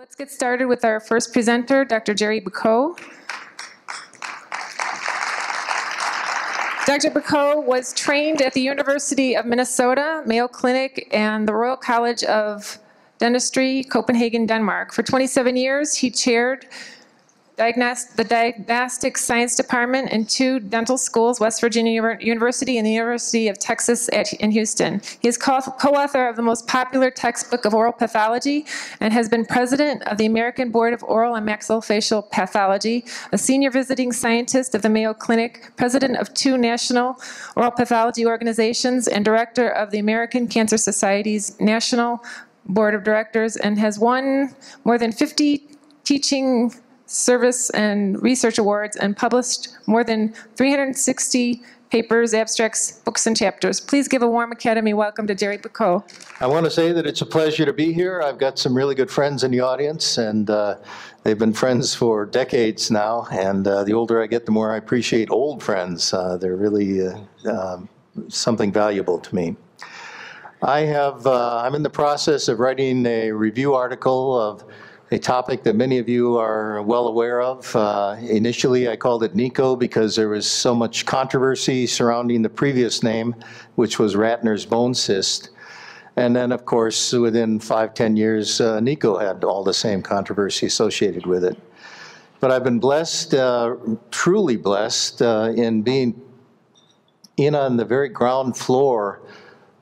Let's get started with our first presenter, Dr. Jerry Bouquot. Dr. Bouquot was trained at the University of Minnesota, Mayo Clinic, and the Royal College of Dentistry, Copenhagen, Denmark. For 27 years, he chaired diagnost- the Diagnostic Science Department and two dental schools, West Virginia Uni- University and the University of Texas at, in Houston. He is co- co-author of the most popular textbook of oral pathology and has been president of the American Board of Oral and Maxillofacial Pathology, a senior visiting scientist of the Mayo Clinic, president of two national oral pathology organizations, and director of the American Cancer Society's National Board of Directors, and has won more than 50 teaching service and research awards and published more than 360 papers, abstracts, books, and chapters. Please give a warm Academy welcome to Jerry Bouquot. I want to say that it's a pleasure to be here. I've got some really good friends in the audience, and uh, they've been friends for decades now. And uh, the older I get, the more I appreciate old friends. Uh, they're really uh, um, something valuable to me. I have, uh, I'm in the process of writing a review article of a topic that many of you are well aware of. Uh, initially, I called it NICO because there was so much controversy surrounding the previous name, which was Ratner's bone cyst. And then, of course, within five, ten years, uh, NICO had all the same controversy associated with it. But I've been blessed, uh, truly blessed, uh, in being in on the very ground floor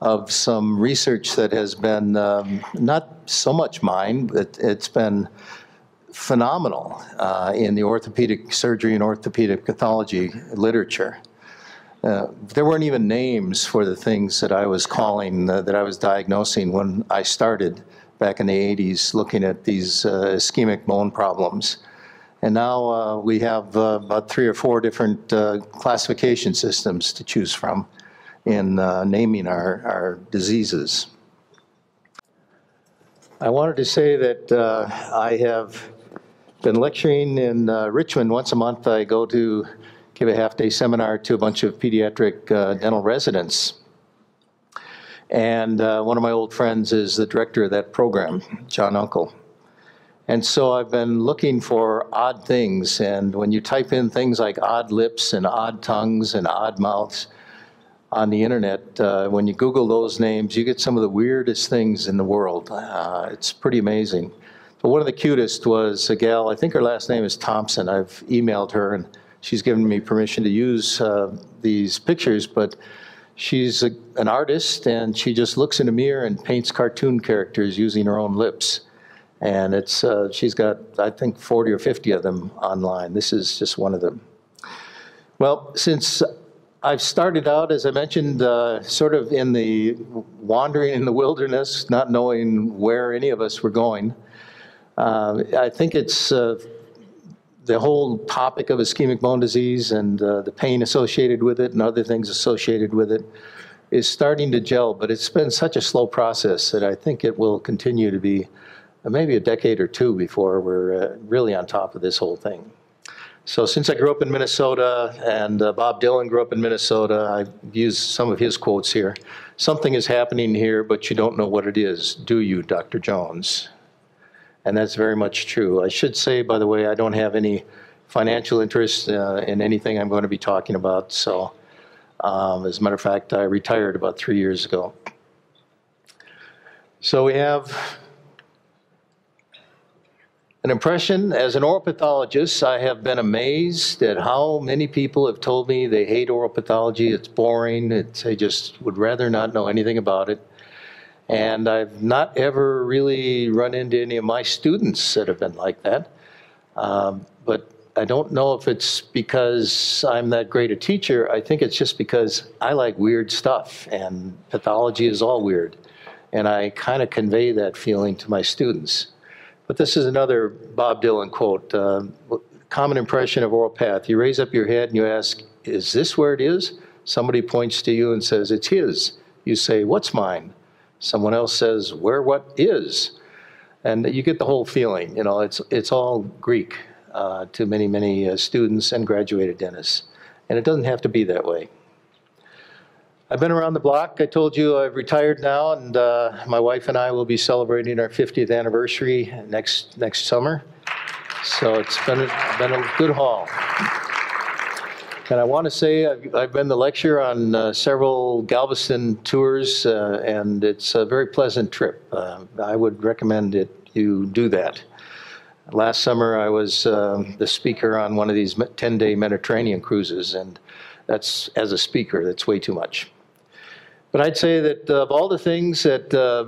of some research that has been um, not so much mine, but it's been phenomenal uh, in the orthopedic surgery and orthopedic pathology literature. Uh, there weren't even names for the things that I was calling, uh, that I was diagnosing when I started back in the 80s looking at these uh, ischemic bone problems. And now uh, we have uh, about three or four different classification systems to choose from in uh, naming our, our diseases. I wanted to say that uh, I have been lecturing in uh, Richmond once a month. I go to give a half day seminar to a bunch of pediatric uh, dental residents. And uh, one of my old friends is the director of that program, John Uncle. And so I've been looking for odd things. And when you type in things like odd lips and odd tongues and odd mouths, on the internet, uh, when you Google those names, you get some of the weirdest things in the world. Uh, it's pretty amazing. But one of the cutest was a gal, I think her last name is Thompson. I've emailed her and she's given me permission to use uh, these pictures, but she's a, an artist and she just looks in a mirror and paints cartoon characters using her own lips. And it's, uh, she's got, I think, 40 or 50 of them online. This is just one of them. Well, since I've started out, as I mentioned, uh, sort of in the wandering in the wilderness, not knowing where any of us were going. Uh, I think it's uh, the whole topic of ischemic bone disease and uh, the pain associated with it and other things associated with it is starting to gel, but it's been such a slow process that I think it will continue to be maybe a decade or two before we're uh, really on top of this whole thing. So since I grew up in Minnesota and uh, Bob Dylan grew up in Minnesota, I've used some of his quotes here. Something is happening here, but you don't know what it is, do you, Dr. Jones? And that's very much true. I should say, by the way, I don't have any financial interest uh, in anything I'm going to be talking about. So, um, as a matter of fact, I retired about three years ago. So we have an impression as an oral pathologist, I have been amazed at how many people have told me they hate oral pathology. It's boring. It's, they just would rather not know anything about it. And I've not ever really run into any of my students that have been like that. Um, but I don't know if it's because I'm that great a teacher. I think it's just because I like weird stuff, and pathology is all weird. And I kind of convey that feeling to my students. But this is another Bob Dylan quote. Uh, common impression of oral path. You raise up your head and you ask, is this where it is? Somebody points to you and says, it's his. You say, what's mine? Someone else says, where what is? And you get the whole feeling. You know, it's, it's all Greek uh, to many, many uh, students and graduated dentists. And it doesn't have to be that way. I've been around the block. I told you I've retired now, and uh, my wife and I will be celebrating our 50th anniversary next next summer. So it's been a, been a good haul. And I want to say I've, I've been the lecturer on uh, several Galveston tours, uh, and it's a very pleasant trip. Uh, I would recommend that you do that. Last summer, I was um, the speaker on one of these 10-day Mediterranean cruises, and that's as a speaker, that's way too much. But I'd say that of all the things that uh,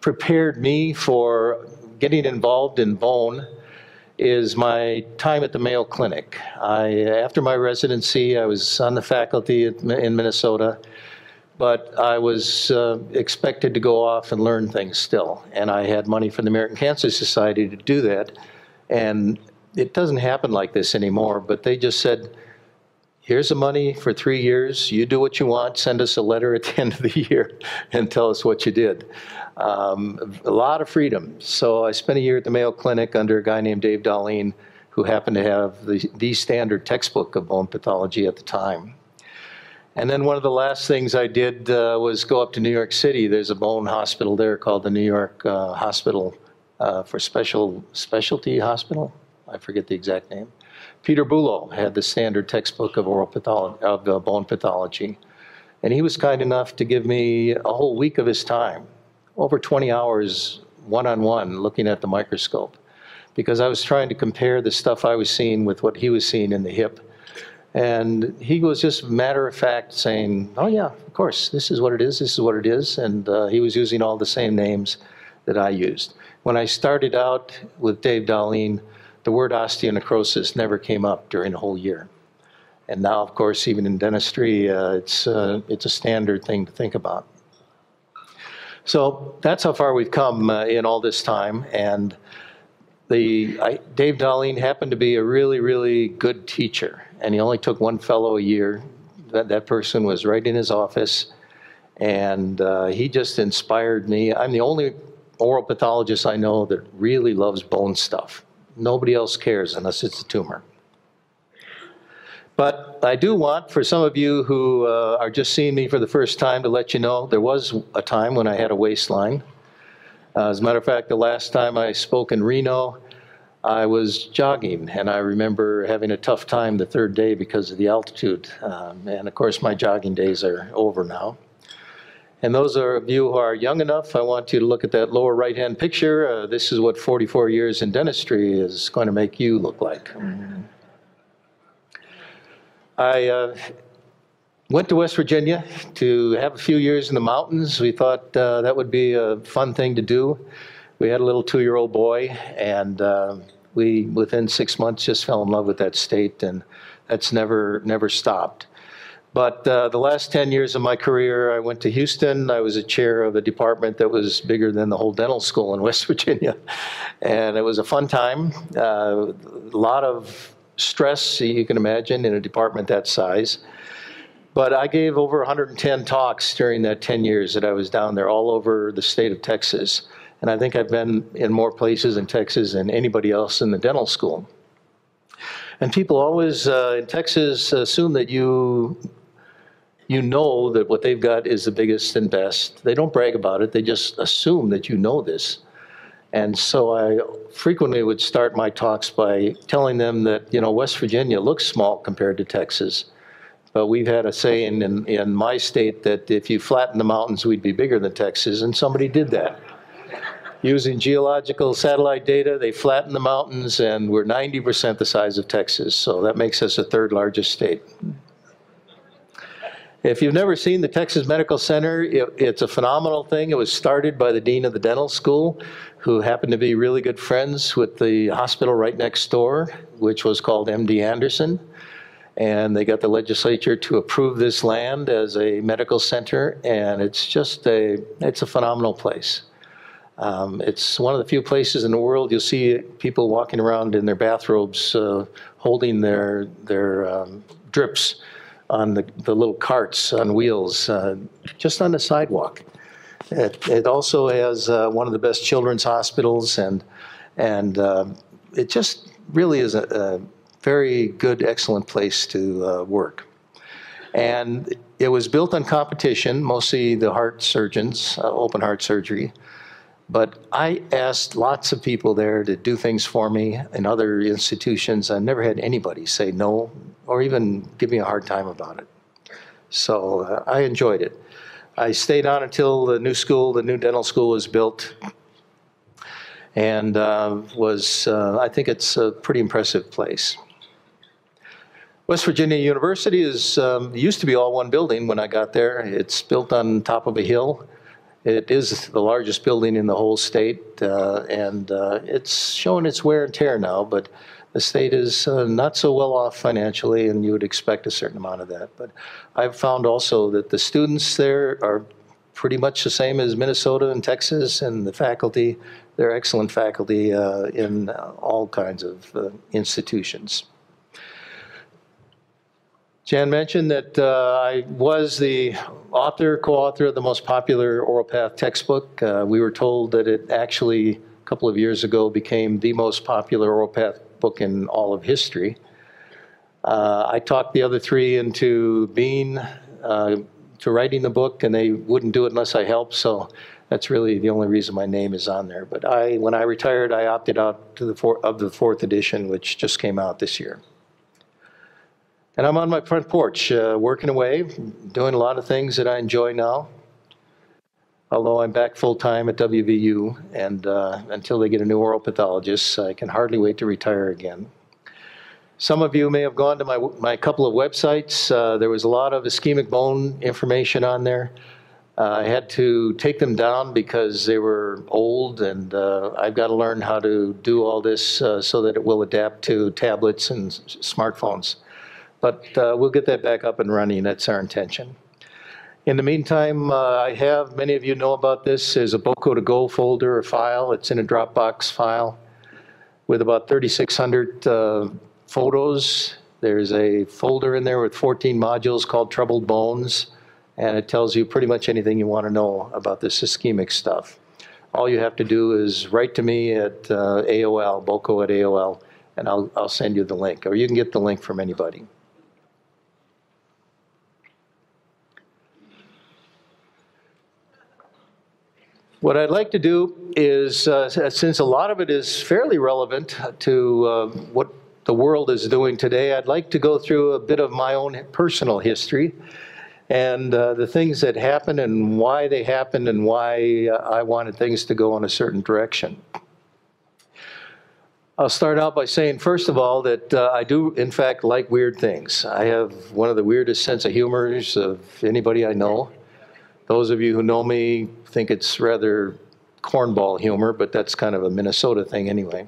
prepared me for getting involved in bone is my time at the Mayo Clinic. I, after my residency, I was on the faculty in Minnesota, but I was uh, expected to go off and learn things still. And I had money from the American Cancer Society to do that. And it doesn't happen like this anymore, but they just said, here's the money for three years. You do what you want. Send us a letter at the end of the year and tell us what you did. Um, a lot of freedom. So I spent a year at the Mayo Clinic under a guy named Dave Dahlin, who happened to have the, the standard textbook of bone pathology at the time. And then one of the last things I did uh, was go up to New York City. There's a bone hospital there called the New York uh, Hospital uh, for Special Specialty Hospital. I forget the exact name. Peter Bullough had the standard textbook of oral pathology, of uh, bone pathology. And he was kind enough to give me a whole week of his time, over 20 hours one-on-one looking at the microscope because I was trying to compare the stuff I was seeing with what he was seeing in the hip. And he was just matter of fact saying, oh yeah, of course, this is what it is, this is what it is. And uh, he was using all the same names that I used. When I started out with Dave Dahlin, the word osteonecrosis never came up during the whole year. And now, of course, even in dentistry, uh, it's, uh, it's a standard thing to think about. So that's how far we've come uh, in all this time. And the, I, Dave Dahlin happened to be a really, really good teacher. And he only took one fellow a year. That, that person was right in his office. And uh, he just inspired me. I'm the only oral pathologist I know that really loves bone stuff. Nobody else cares unless it's a tumor. But I do want, for some of you who uh, are just seeing me for the first time, to let you know there was a time when I had a waistline. Uh, as a matter of fact, the last time I spoke in Reno, I was jogging, and I remember having a tough time the third day because of the altitude. Um, and of course, my jogging days are over now. And those of you who are young enough, I want you to look at that lower right-hand picture. Uh, this is what 44 years in dentistry is going to make you look like. I uh, went to West Virginia to have a few years in the mountains. We thought uh, that would be a fun thing to do. We had a little two-year-old boy, and uh, we, within six months, just fell in love with that state, and that's never, never stopped. But uh, the last 10 years of my career, I went to Houston. I was a chair of a department that was bigger than the whole dental school in West Virginia. And it was a fun time. Uh, a lot of stress, you can imagine, in a department that size. But I gave over 110 talks during that 10 years that I was down there, all over the state of Texas. And I think I've been in more places in Texas than anybody else in the dental school. And people always uh, in Texas assume that you you know that what they've got is the biggest and best. They don't brag about it, they just assume that you know this. And so I frequently would start my talks by telling them that, you know, West Virginia looks small compared to Texas. But we've had a saying in, in my state that if you flatten the mountains, we'd be bigger than Texas, and somebody did that. Using geological satellite data, they flattened the mountains, and we're 90% the size of Texas. So that makes us the third largest state. If you've never seen the Texas Medical Center, it, it's a phenomenal thing. It was started by the dean of the dental school, who happened to be really good friends with the hospital right next door, which was called MD Anderson. And they got the legislature to approve this land as a medical center, and it's just a, it's a phenomenal place. Um, it's one of the few places in the world you'll see people walking around in their bathrobes, uh, holding their, their um, drips on the, the little carts on wheels uh, just on the sidewalk. It, it also has uh, one of the best children's hospitals, and and uh, it just really is a, a, very good, excellent place to uh, work. And it was built on competition, mostly the heart surgeons, uh, open heart surgery. But I asked lots of people there to do things for me in other institutions. I never had anybody say no or even give me a hard time about it. So uh, I enjoyed it. I stayed on until the new school, the new dental school was built. And uh, was, uh, I think it's a pretty impressive place. West Virginia University is, um, used to be all one building when I got there. It's built on top of a hill. It is the largest building in the whole state, uh, and uh, it's showing its wear and tear now, but the state is uh, not so well off financially, and you would expect a certain amount of that. But I've found also that the students there are pretty much the same as Minnesota and Texas, and the faculty, they're excellent faculty uh, in all kinds of uh, institutions. Jan mentioned that uh, I was the author, co-author of the most popular oral path textbook. Uh, we were told that it actually, a couple of years ago, became the most popular oral path book in all of history. Uh, I talked the other three into being, uh, to writing the book, and they wouldn't do it unless I helped, so that's really the only reason my name is on there. But I, when I retired, I opted out to the of the fourth edition, which just came out this year. And I'm on my front porch, uh, working away, doing a lot of things that I enjoy now. Although I'm back full time at WVU, and uh, until they get a new oral pathologist, I can hardly wait to retire again. Some of you may have gone to my, my couple of websites. Uh, there was a lot of ischemic bone information on there. Uh, I had to take them down because they were old, and uh, I've got to learn how to do all this uh, so that it will adapt to tablets and smartphones. But uh, we'll get that back up and running. That's our intention. In the meantime, uh, I have, many of you know about this, is a Bouquot to Go folder or file. It's in a Dropbox file with about 3,600 uh, photos. There's a folder in there with 14 modules called Troubled Bones, and it tells you pretty much anything you want to know about this ischemic stuff. All you have to do is write to me at uh, AOL, Bouquot at AOL, and I'll, I'll send you the link, or you can get the link from anybody. What I'd like to do is, uh, since a lot of it is fairly relevant to uh, what the world is doing today, I'd like to go through a bit of my own personal history and uh, the things that happened and why they happened and why uh, I wanted things to go in a certain direction. I'll start out by saying, first of all, that uh, I do, in fact, like weird things. I have one of the weirdest sense of humors of anybody I know. Those of you who know me think it's rather cornball humor, but that's kind of a Minnesota thing anyway.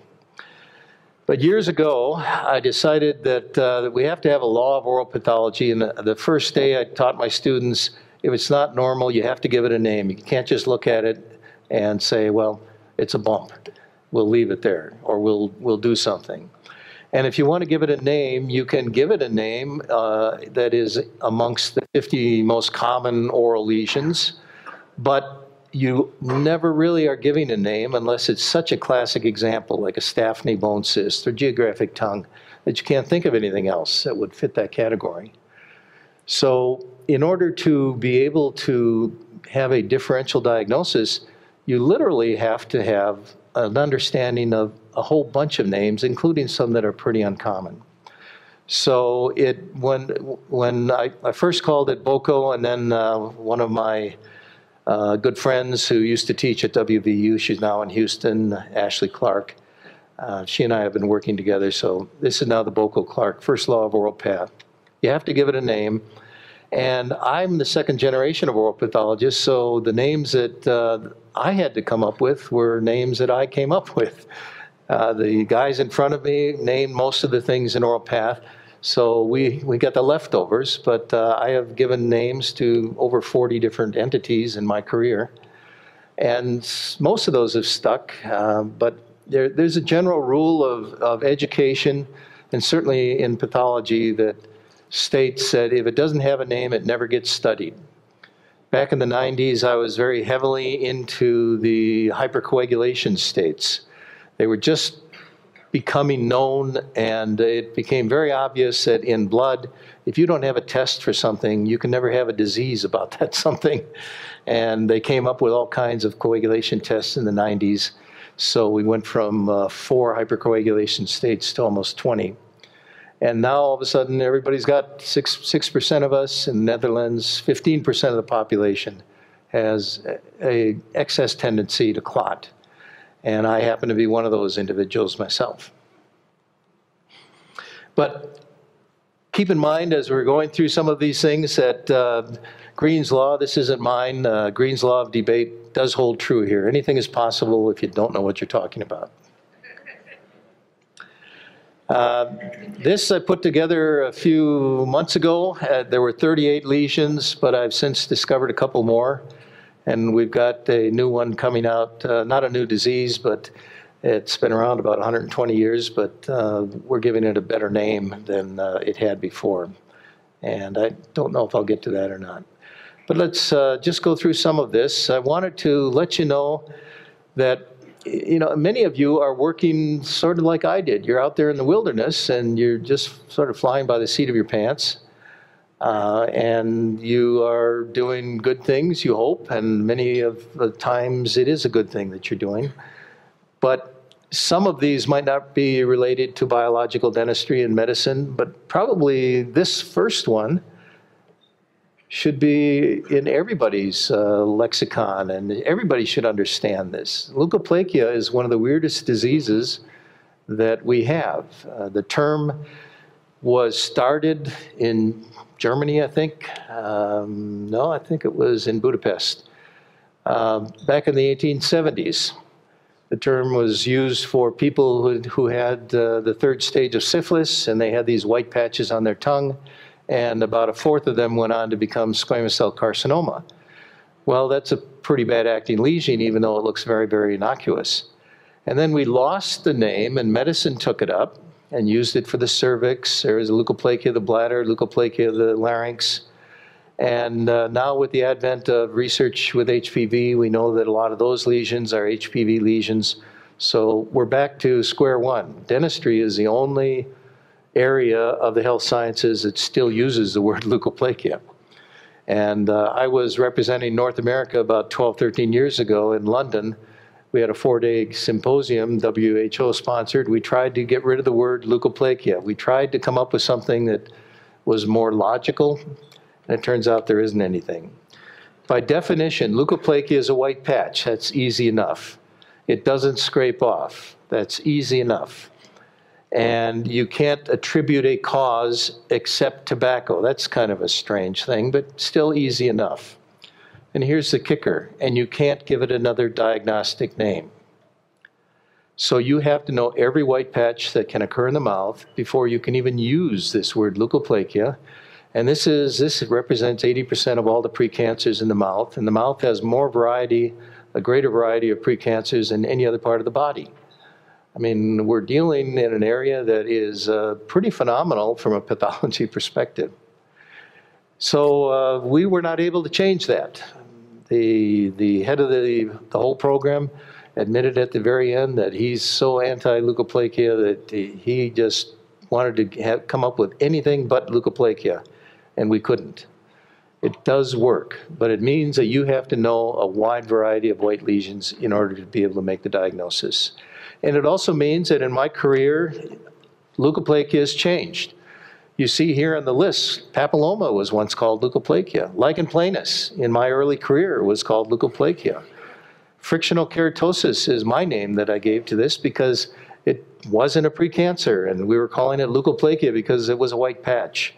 But years ago, I decided that, uh, that we have to have a law of oral pathology. And the, first day I taught my students, if it's not normal, you have to give it a name. You can't just look at it and say, well, it's a bump. We'll leave it there, or we'll, we'll do something. And if you want to give it a name, you can give it a name uh, that is amongst the 50 most common oral lesions, but you never really are giving a name unless it's such a classic example, like a Stafne bone cyst or geographic tongue, that you can't think of anything else that would fit that category. So in order to be able to have a differential diagnosis, you literally have to have an understanding of a whole bunch of names, including some that are pretty uncommon. So it when when I, I first called it Bouquot, and then uh, one of my uh, good friends who used to teach at WVU, she's now in Houston, Ashley Clark. Uh, she and I have been working together, so this is now the Bouquot Clark, first law of oral path. You have to give it a name. And I'm the second generation of oral pathologists, so the names that uh, I had to come up with were names that I came up with. Uh, the guys in front of me named most of the things in oral path. So we, we got the leftovers, but uh, I have given names to over 40 different entities in my career. And most of those have stuck, uh, but there, there's a general rule of, of education, and certainly in pathology, that states that if it doesn't have a name, it never gets studied. Back in the 90s, I was very heavily into the hypercoagulation states. They were just becoming known, and it became very obvious that in blood, if you don't have a test for something, you can never have a disease about that something. And they came up with all kinds of coagulation tests in the 90s. So we went from uh, four hypercoagulation states to almost 20. And now all of a sudden, everybody's got six six percent of us in the Netherlands. Fifteen percent of the population has a excess tendency to clot, and I happen to be one of those individuals myself. But keep in mind as we're going through some of these things that uh, Green's law, this isn't mine, uh, Green's law of debate does hold true here. Anything is possible if you don't know what you're talking about. Uh, this I put together a few months ago. Uh, there were 38 lesions, but I've since discovered a couple more. And we've got a new one coming out, uh, not a new disease, but it's been around about 120 years, but uh, we're giving it a better name than uh, it had before. And I don't know if I'll get to that or not. But let's uh, just go through some of this. I wanted to let you know that you know, many of you are working sort of like I did. You're out there in the wilderness and you're just sort of flying by the seat of your pants. Uh, and you are doing good things, you hope, and many of the times it is a good thing that you're doing. But some of these might not be related to biological dentistry and medicine, but probably this first one should be in everybody's uh, lexicon, and everybody should understand this. Leukoplakia is one of the weirdest diseases that we have. Uh, the term was started in Germany, I think. Um, no, I think it was in Budapest. Uh, back in the 1870s, the term was used for people who, who had uh, the third stage of syphilis, and they had these white patches on their tongue and about a fourth of them went on to become squamous cell carcinoma. Well, that's a pretty bad acting lesion, even though it looks very, very innocuous. And then we lost the name, and medicine took it up and used it for the cervix. There is leukoplakia of the bladder, leukoplakia of the larynx. And uh, now, with the advent of research with HPV, we know that a lot of those lesions are HPV lesions. So we're back to square one. Dentistry is the only area of the health sciences that still uses the word leukoplakia. And uh, I was representing North America about 12, 13 years ago in London. We had a four-day symposium, WHO sponsored. We tried to get rid of the word leukoplakia. We tried to come up with something that was more logical, and it turns out there isn't anything. By definition, leukoplakia is a white patch. That's easy enough. It doesn't scrape off. That's easy enough and you can't attribute a cause except tobacco. That's kind of a strange thing, but still easy enough. And here's the kicker and you can't give it another diagnostic name. So you have to know every white patch that can occur in the mouth before you can even use this word leukoplakia. And this is this represents 80% of all the precancers in the mouth, and the mouth has more variety, a greater variety of precancers than any other part of the body. I mean, we're dealing in an area that is uh, pretty phenomenal from a pathology perspective. So uh, we were not able to change that. The, the head of the, the whole program admitted at the very end that he's so anti-leukoplakia that he just wanted to have, come up with anything but leukoplakia, and we couldn't. It does work, but it means that you have to know a wide variety of white lesions in order to be able to make the diagnosis. And it also means that in my career, leukoplakia has changed. You see here on the list, papilloma was once called leukoplakia. Lichen planus in my early career was called leukoplakia. Frictional keratosis is my name that I gave to this because it wasn't a precancer and we were calling it leukoplakia because it was a white patch.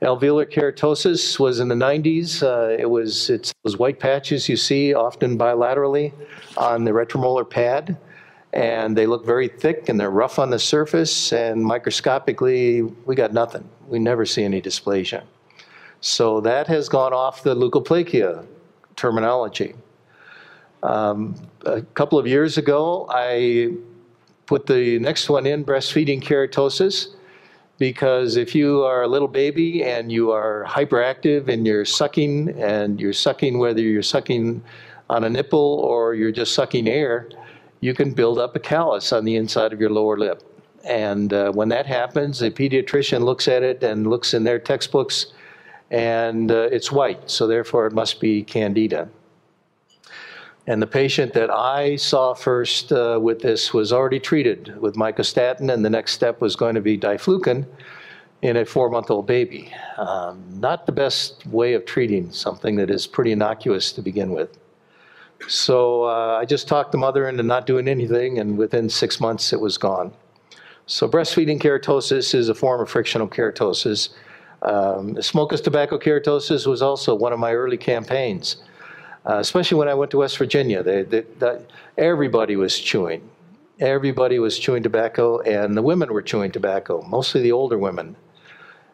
Alveolar keratosis was in the 90s. Uh, it was it's those white patches you see often bilaterally on the retromolar pad and they look very thick and they're rough on the surface and microscopically we got nothing. We never see any dysplasia. So that has gone off the leukoplakia terminology. Um, a couple of years ago, I put the next one in, breastfeeding keratosis, because if you are a little baby and you are hyperactive and you're sucking, and you're sucking whether you're sucking on a nipple or you're just sucking air, you can build up a callus on the inside of your lower lip. And uh, when that happens, a pediatrician looks at it and looks in their textbooks, and uh, it's white, so therefore it must be candida. And the patient that I saw first uh, with this was already treated with mycostatin, and the next step was going to be diflucan in a four-month-old baby. Um, not the best way of treating something that is pretty innocuous to begin with. So uh, I just talked the mother into not doing anything, and within six months it was gone. So breastfeeding keratosis is a form of frictional keratosis. Um, smokeless tobacco keratosis was also one of my early campaigns uh, especially when I went to West Virginia. They, they, they, everybody was chewing. Everybody was chewing tobacco, and the women were chewing tobacco, mostly the older women.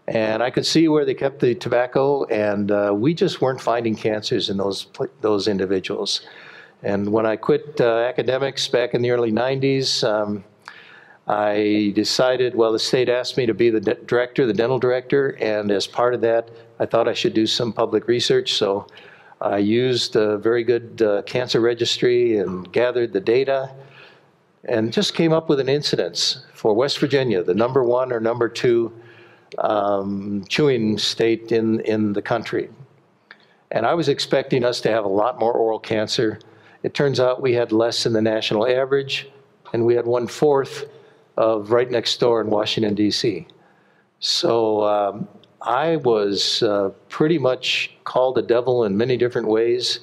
And I could see where they kept the tobacco, and uh, we just weren't finding cancers in those, those individuals. And when I quit uh, academics back in the early 90s, um, I decided, well, the state asked me to be the director, the dental director, and as part of that, I thought I should do some public research. So I used a very good uh, cancer registry and gathered the data and just came up with an incidence for West Virginia, the number one or number two um, chewing state in, in the country. And I was expecting us to have a lot more oral cancer. It turns out we had less than the national average, and we had one fourth of right next door in Washington, D.C. So um, I was uh, pretty much called the devil in many different ways.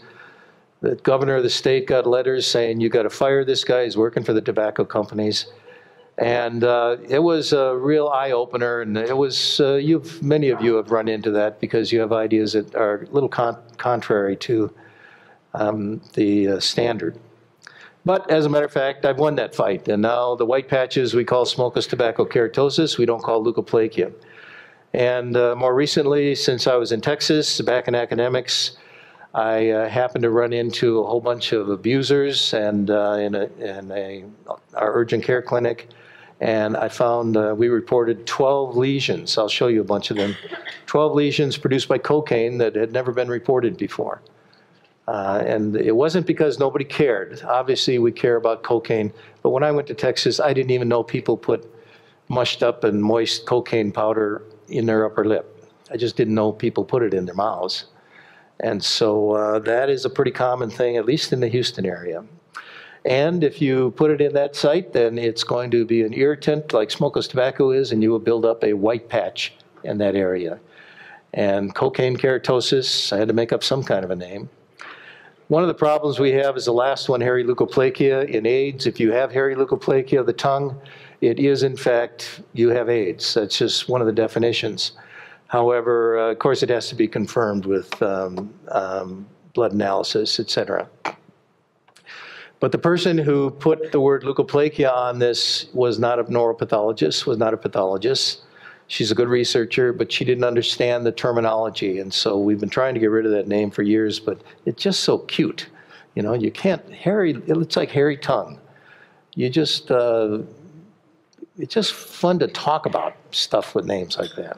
The governor of the state got letters saying, you got to fire this guy, he's working for the tobacco companies. And uh, it was a real eye opener, and it was, uh, you've, many of you have run into that because you have ideas that are a little con contrary to um, the uh, standard. But as a matter of fact, I've won that fight, and now the white patches we call smokeless tobacco keratosis, we don't call leukoplakia. And uh, more recently, since I was in Texas, back in academics, I uh, happened to run into a whole bunch of abusers and uh, in, a, in a, our urgent care clinic. And I found uh, we reported 12 lesions. I'll show you a bunch of them. 12 lesions produced by cocaine that had never been reported before. Uh, and it wasn't because nobody cared. Obviously, we care about cocaine. But when I went to Texas, I didn't even know people put mushed up and moist cocaine powder in their upper lip. I just didn't know people put it in their mouths. And so uh, that is a pretty common thing, at least in the Houston area. And if you put it in that site, then it's going to be an irritant like smokeless tobacco is, and you will build up a white patch in that area. And cocaine keratosis, I had to make up some kind of a name. One of the problems we have is the last one, hairy leukoplakia in AIDS. If you have hairy leukoplakia of the tongue, it is in fact you have AIDS. That's just one of the definitions. However, uh, of course, it has to be confirmed with um, um, blood analysis, et cetera. But the person who put the word leukoplakia on this was not a neuropathologist, was not a pathologist. She's a good researcher, but she didn't understand the terminology. And so we've been trying to get rid of that name for years, but it's just so cute. You know, you can't, hairy, it looks like hairy tongue. You just, uh, it's just fun to talk about stuff with names like that.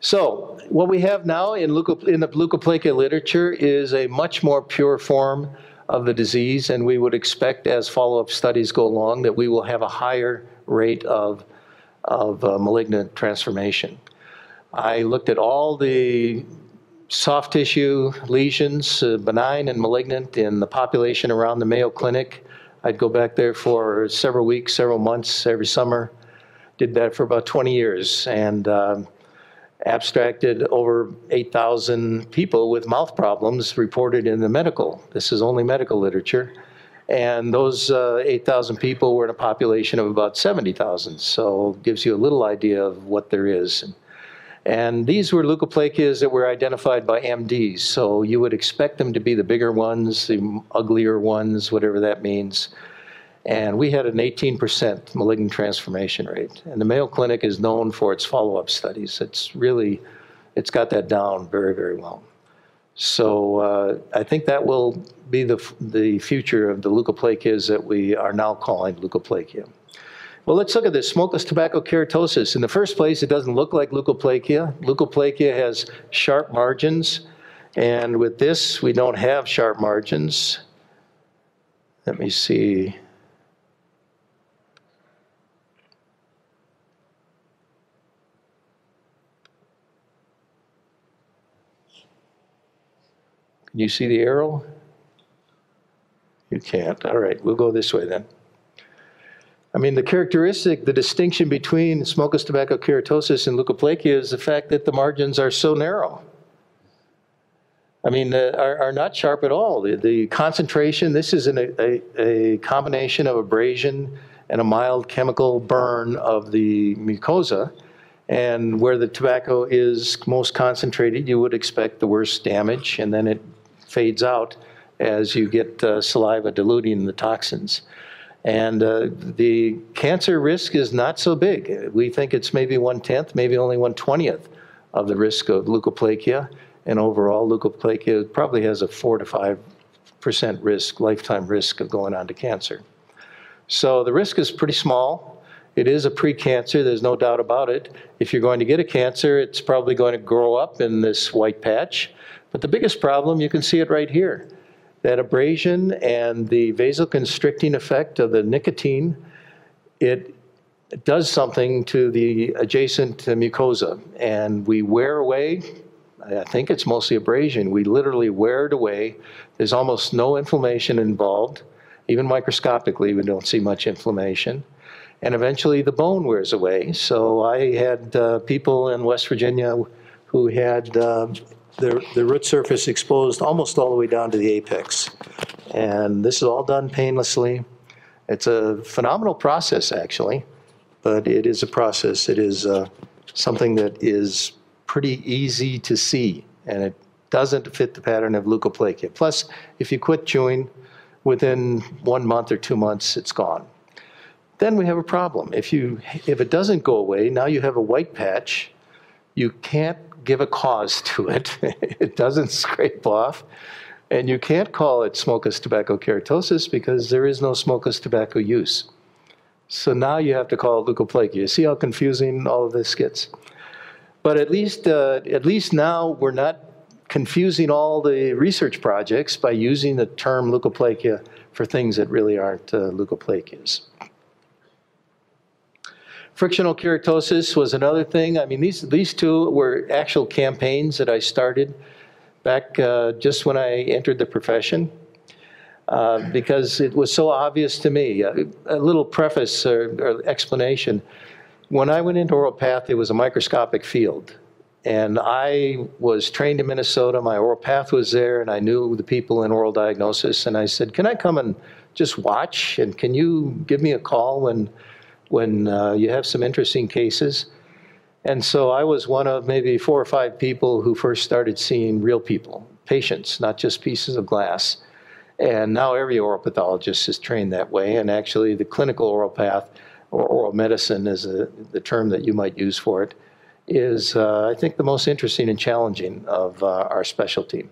So what we have now in, in the leukoplakia literature is a much more pure form of the disease, and we would expect as follow-up studies go along that we will have a higher rate of, of uh, malignant transformation. I looked at all the soft tissue lesions, uh, benign and malignant, in the population around the Mayo Clinic I'd go back there for several weeks, several months every summer. Did that for about 20 years and um, abstracted over 8,000 people with mouth problems reported in the medical. This is only medical literature. And those uh, 8,000 people were in a population of about 70,000. So gives you a little idea of what there is. And these were leukoplakias that were identified by MDs. So you would expect them to be the bigger ones, the uglier ones, whatever that means. And we had an 18% malignant transformation rate. And the Mayo Clinic is known for its follow-up studies. It's really, it's got that down very, very well. So uh, I think that will be the, the future of the leukoplakias that we are now calling leukoplakia. Well, let's look at this smokeless tobacco keratosis. In the first place, it doesn't look like leukoplakia. Leukoplakia has sharp margins, and with this, we don't have sharp margins. Let me see. Can you see the arrow? You can't. All right, we'll go this way then. I mean, the characteristic, the distinction between smokeless tobacco keratosis and leukoplakia is the fact that the margins are so narrow. I mean, uh, are, are not sharp at all. The, the concentration, this is an, a, a combination of abrasion and a mild chemical burn of the mucosa. And where the tobacco is most concentrated, you would expect the worst damage, and then it fades out as you get uh, saliva diluting the toxins. And uh, the cancer risk is not so big. We think it's maybe one tenth, maybe only one twentieth of the risk of leukoplakia. And overall, leukoplakia probably has a four to five percent risk, lifetime risk of going on to cancer. So the risk is pretty small. It is a precancer, there's no doubt about it. If you're going to get a cancer, it's probably going to grow up in this white patch. But the biggest problem, you can see it right here. That abrasion and the vasoconstricting effect of the nicotine, it does something to the adjacent mucosa. And we wear away, I think it's mostly abrasion, we literally wear it away. There's almost no inflammation involved. Even microscopically, we don't see much inflammation. And eventually the bone wears away. So I had uh, people in West Virginia who had uh, the, the root surface exposed almost all the way down to the apex. And this is all done painlessly. It's a phenomenal process, actually, but it is a process. It is uh, something that is pretty easy to see, and it doesn't fit the pattern of leukoplakia. Plus, if you quit chewing, within one month or two months, it's gone. Then we have a problem. If, you, if it doesn't go away, now you have a white patch. You can't give a cause to it. it doesn't scrape off. And you can't call it smokeless tobacco keratosis because there is no smokeless tobacco use. So now you have to call it leukoplakia. You see how confusing all of this gets? But at least, uh, at least now we're not confusing all the research projects by using the term leukoplakia for things that really aren't uh, leukoplakias. Frictional keratosis was another thing. I mean, these, these two were actual campaigns that I started back uh, just when I entered the profession. Uh, because it was so obvious to me. A, a little preface or, or, explanation. When I went into oral path, it was a microscopic field. And I was trained in Minnesota. My oral path was there, and I knew the people in oral diagnosis. And I said, Can I come and just watch? And can you give me a call when, when uh, you have some interesting cases? And so I was one of maybe four or five people who first started seeing real people, patients, not just pieces of glass. And now every oral pathologist is trained that way. And actually, the clinical oral path, or oral medicine is a, the term that you might use for it, is, uh, I think, the most interesting and challenging of uh, our specialty.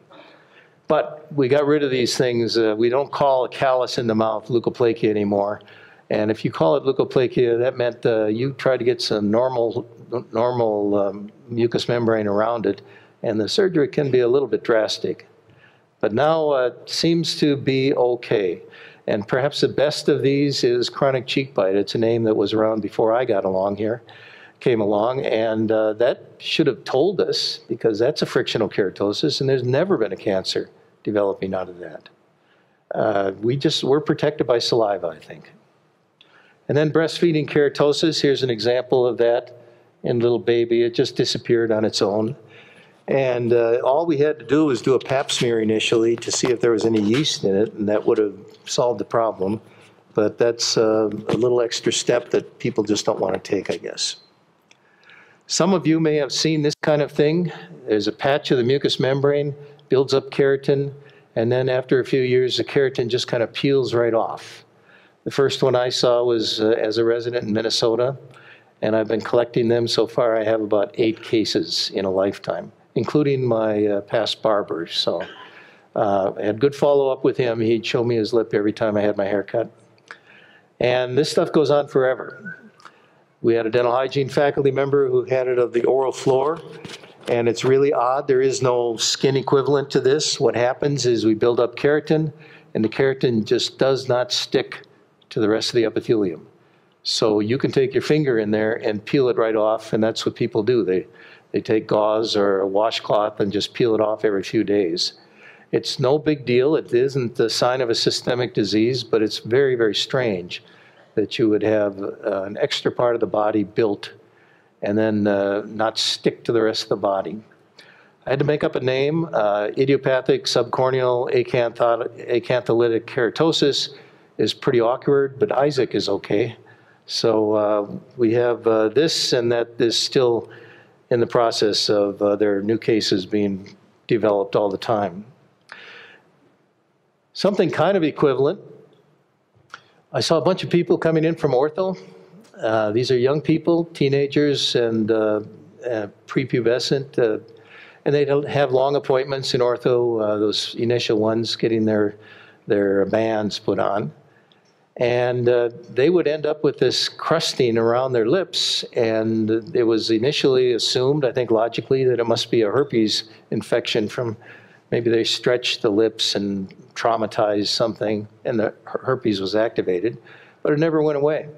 But we got rid of these things. Uh, we don't call a callus in the mouth leukoplakia anymore. And if you call it leukoplakia, that meant uh, you try to get some normal, normal um, mucous membrane around it, and the surgery can be a little bit drastic. But now uh, it seems to be okay. And perhaps the best of these is chronic cheek bite. It's a name that was around before I got along here came along, and uh, that should have told us because that's a frictional keratosis, and there's never been a cancer developing out of that. Uh, we just we're protected by saliva, I think. And then breastfeeding keratosis. Here's an example of that in little baby. It just disappeared on its own. And uh, all we had to do was do a pap smear initially to see if there was any yeast in it, and that would have solved the problem. But that's uh, a little extra step that people just don't want to take, I guess. Some of you may have seen this kind of thing. There's a patch of the mucous membrane, builds up keratin, and then after a few years, the keratin just kind of peels right off. The first one I saw was uh, as a resident in Minnesota, and I've been collecting them. So far, I have about eight cases in a lifetime, including my uh, past barber. So uh, I had good follow up with him. He'd show me his lip every time I had my hair cut. And this stuff goes on forever. We had a dental hygiene faculty member who had it of the oral floor. And it's really odd. There is no skin equivalent to this. What happens is we build up keratin, and the keratin just does not stick to the rest of the epithelium. So you can take your finger in there and peel it right off, and that's what people do. They, they take gauze or a washcloth and just peel it off every few days. It's no big deal. It isn't the sign of a systemic disease, but it's very, very strange that you would have uh, an extra part of the body built and then uh, not stick to the rest of the body. I had to make up a name, uh, idiopathic subcorneal acantholytic keratosis is pretty awkward, but Isaac is okay. So uh, we have uh, this, and that is still in the process of uh, there are new cases being developed all the time. Something kind of equivalent. I saw a bunch of people coming in from ortho. Uh, these are young people, teenagers, and uh, uh, prepubescent and they don't have long appointments in ortho, those initial ones getting their, their bands put on. And uh, they would end up with this crusting around their lips. And it was initially assumed, I think logically, that it must be a herpes infection from maybe they stretched the lips and traumatized something, and the herpes was activated. But it never went away.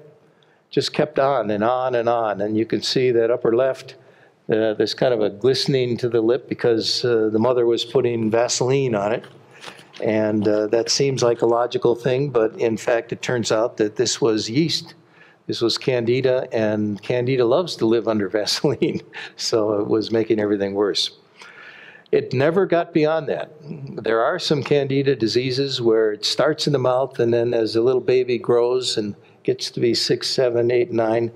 Just kept on and on and on. And you can see that upper left uh, there's kind of a glistening to the lip because uh, the mother was putting Vaseline on it. And uh, that seems like a logical thing, but in fact, it turns out that this was yeast. This was candida, and candida loves to live under Vaseline, so it was making everything worse. It never got beyond that. There are some candida diseases where it starts in the mouth, and then as the little baby grows and gets to be six, seven, eight, nine,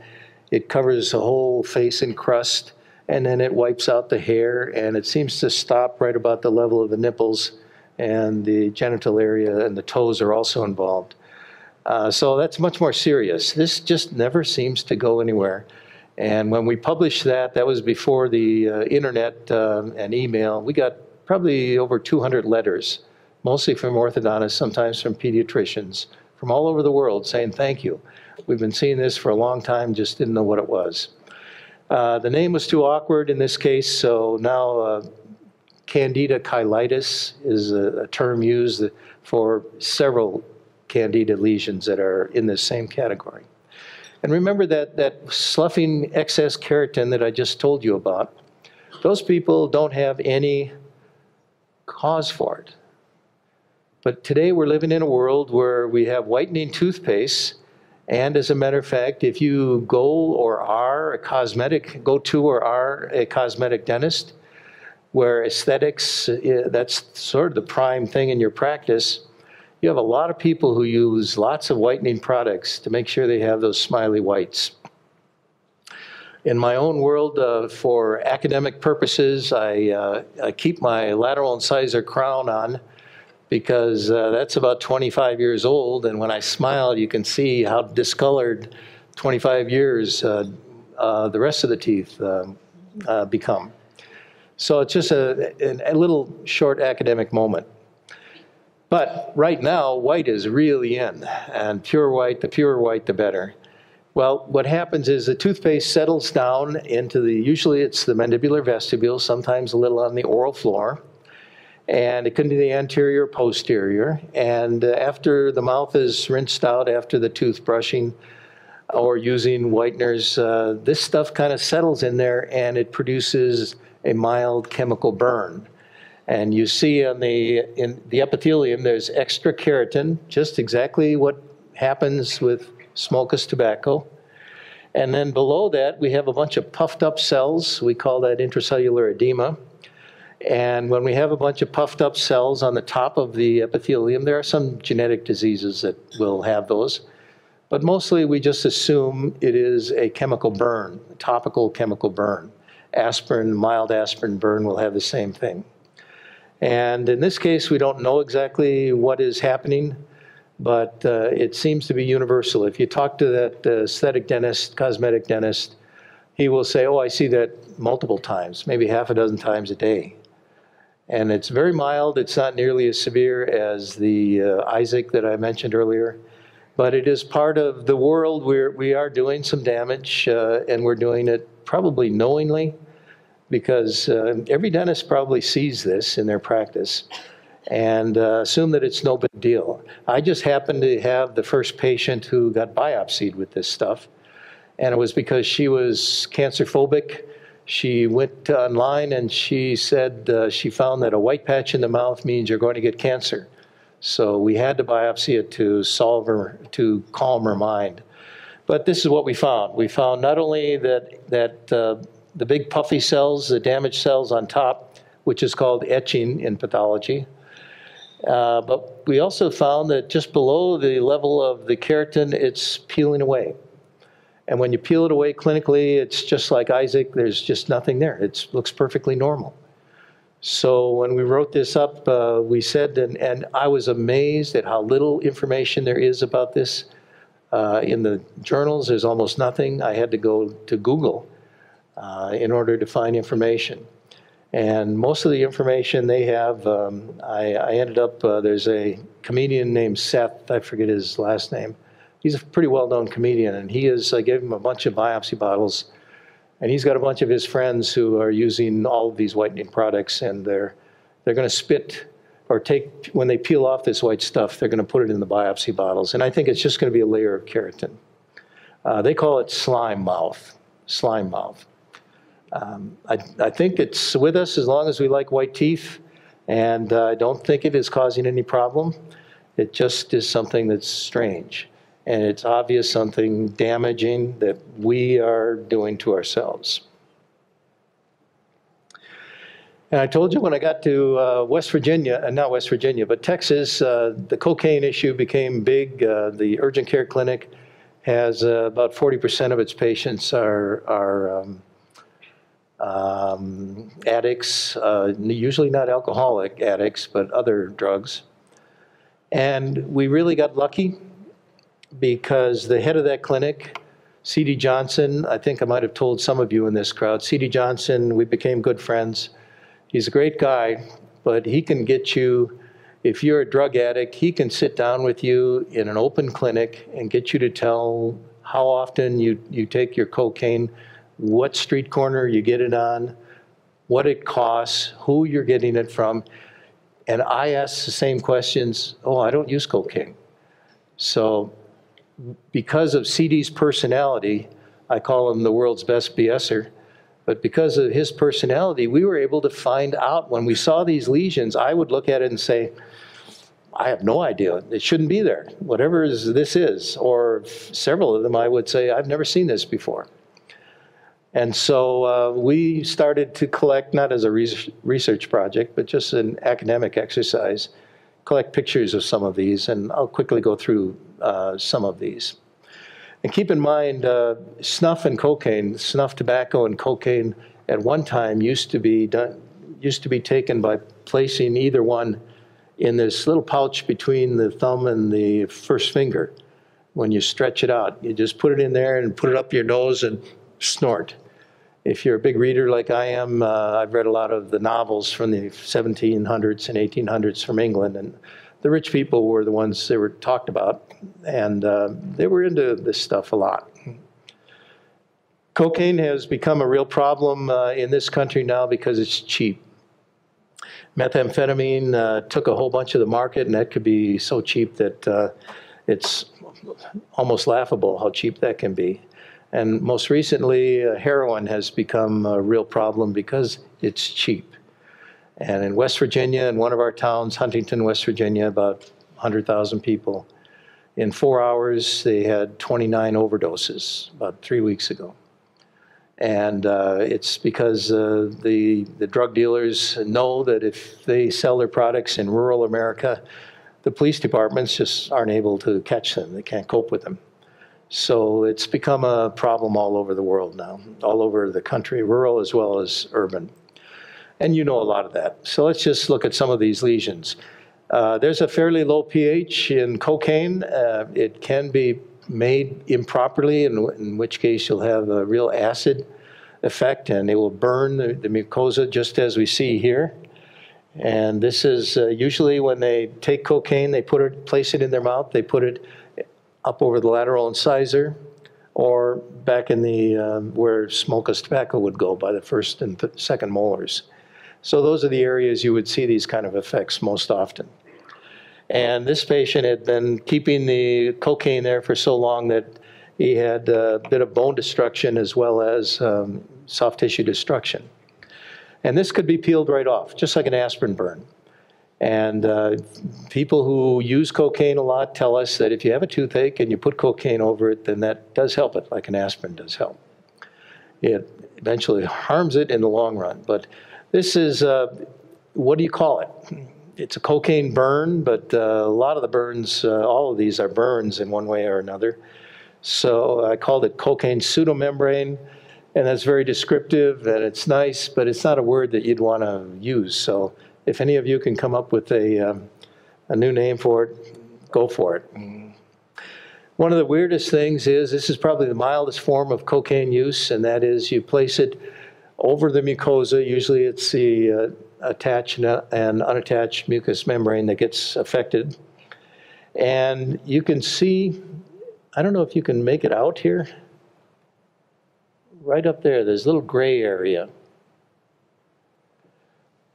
it covers the whole face in crust and then it wipes out the hair, and it seems to stop right about the level of the nipples, and the genital area and the toes are also involved. Uh, so that's much more serious. This just never seems to go anywhere. And when we published that, that was before the uh, internet um, and email, we got probably over 200 letters, mostly from orthodontists, sometimes from pediatricians, from all over the world saying thank you. We've been seeing this for a long time, just didn't know what it was. Uh, the name was too awkward in this case, so now uh, candida cheilitis is a, a, term used for several candida lesions that are in this same category. And remember that, that sloughing excess keratin that I just told you about, those people don't have any cause for it. But today we're living in a world where we have whitening toothpaste and as a matter of fact, if you go or are a cosmetic, go to or are a cosmetic dentist, where aesthetics, uh, that's sort of the prime thing in your practice, you have a lot of people who use lots of whitening products to make sure they have those smiley whites. In my own world, uh, for academic purposes, I, uh, I keep my lateral incisor crown on because uh, that's about 25 years old. And when I smile, you can see how discolored 25 years uh, uh, the rest of the teeth uh, uh, become. So it's just a, a, little short academic moment. But right now, white is really in, and pure white, the purer white, the better. Well, what happens is the toothpaste settles down into the, usually it's the mandibular vestibule, sometimes a little on the oral floor and it can be the anterior or posterior. And uh, after the mouth is rinsed out after the toothbrushing or using whiteners, uh, this stuff kind of settles in there and it produces a mild chemical burn. And you see on the in the epithelium, there's extra keratin, just exactly what happens with smokeless tobacco. And then below that, we have a bunch of puffed up cells. We call that intracellular edema. And when we have a bunch of puffed up cells on the top of the epithelium, there are some genetic diseases that will have those. But mostly we just assume it is a chemical burn, a topical chemical burn. Aspirin, mild aspirin burn will have the same thing. And in this case, we don't know exactly what is happening, but uh, it seems to be universal. If you talk to that uh, aesthetic dentist, cosmetic dentist, he will say, oh, I see that multiple times, maybe half a dozen times a day. And it's very mild. It's not nearly as severe as the uh, Isaac that I mentioned earlier. But it is part of the world where we are doing some damage, uh, and we're doing it probably knowingly, because uh, every dentist probably sees this in their practice and uh, assume that it's no big deal. I just happened to have the first patient who got biopsied with this stuff, and it was because she was cancer phobic She went online and she said uh, she found that a white patch in the mouth means you're going to get cancer. So we had to biopsy it to solve her, to calm her mind. But this is what we found. We found not only that, that uh, the big puffy cells, the damaged cells on top, which is called etching in pathology, uh, but we also found that just below the level of the keratin, it's peeling away. And when you peel it away clinically, it's just like Isaac, there's just nothing there. It looks perfectly normal. So when we wrote this up, uh, we said, and, and I was amazed at how little information there is about this. Uh, in the journals, there's almost nothing. I had to go to Google uh, in order to find information. And most of the information they have, um, I, I, ended up, uh, there's a comedian named Seth, I forget his last name. He's a pretty well-known comedian, and he is, I gave him a bunch of biopsy bottles, and he's got a bunch of his friends who are using all of these whitening products, and they're, they're gonna spit or take, when they peel off this white stuff, they're gonna put it in the biopsy bottles. And I think it's just gonna be a layer of keratin. Uh, they call it slime mouth, slime mouth. Um, I, I, think it's with us as long as we like white teeth, and uh, I don't think it is causing any problem. It just is something that's strange, and it's obvious something damaging that we are doing to ourselves. And I told you when I got to uh, West Virginia, uh, not West Virginia, but Texas, uh, the cocaine issue became big. Uh, the urgent care clinic has uh, about 40% of its patients are, are um, um, addicts, uh, usually not alcoholic addicts, but other drugs. And we really got lucky because the head of that clinic, C.D. Johnson, I think I might have told some of you in this crowd, C.D. Johnson, we became good friends. He's a great guy, but he can get you, if you're a drug addict, he can sit down with you in an open clinic and get you to tell how often you, you take your cocaine what street corner you get it on, what it costs, who you're getting it from. And I ask the same questions, oh, I don't use cocaine. So because of CD's personality, I call him the world's best BSer, but because of his personality, we were able to find out when we saw these lesions, I would look at it and say, I have no idea. It shouldn't be there, whatever this is. Or several of them, I would say, I've never seen this before. And so uh, we started to collect, not as a research project, but just an academic exercise, collect pictures of some of these, and I'll quickly go through uh, some of these. And keep in mind, uh, snuff and cocaine, snuff, tobacco, and cocaine at one time used to be done, used to be taken by placing either one in this little pouch between the thumb and the first finger. When you stretch it out, you just put it in there and put it up your nose and snort. If you're a big reader like I am, uh, I've read a lot of the novels from the 1700s and 1800s from England, and the rich people were the ones they were talked about, and uh, they were into this stuff a lot. Cocaine has become a real problem uh, in this country now because it's cheap. Methamphetamine uh, took a whole bunch of the market, and that could be so cheap that uh, it's almost laughable how cheap that can be. And most recently, uh, heroin has become a real problem because it's cheap. And in West Virginia, in one of our towns, Huntington, West Virginia, about 100,000 people, in four hours, they had 29 overdoses about three weeks ago. And uh, it's because uh, the, the drug dealers know that if they sell their products in rural America, the police departments just aren't able to catch them. They can't cope with them. So it's become a problem all over the world now, all over the country, rural as well as urban. And you know a lot of that. So let's just look at some of these lesions. Uh, there's a fairly low pH in cocaine. Uh, it can be made improperly, in, in, which case you'll have a real acid effect and it will burn the, the mucosa just as we see here. And this is uh, usually when they take cocaine, they put it, place it in their mouth, they put it up over the lateral incisor or back in the uh, where smokeless tobacco would go by the first and th second molars. So those are the areas you would see these kind of effects most often. And this patient had been keeping the cocaine there for so long that he had a bit of bone destruction as well as um, soft tissue destruction. And this could be peeled right off, just like an aspirin burn. And uh, people who use cocaine a lot tell us that if you have a toothache and you put cocaine over it, then that does help it, like an aspirin does help. It eventually harms it in the long run. But this is, uh, what do you call it? It's a cocaine burn, but uh, a lot of the burns, uh, all of these are burns in one way or another. So I called it cocaine pseudomembrane, and that's very descriptive and it's nice, but it's not a word that you'd want to use. So if any of you can come up with a, um, a new name for it, go for it. One of the weirdest things is this is probably the mildest form of cocaine use, and that is you place it over the mucosa. Usually it's the uh, attached and unattached mucous membrane that gets affected. And you can see, I don't know if you can make it out here. Right up there, there's a little gray area.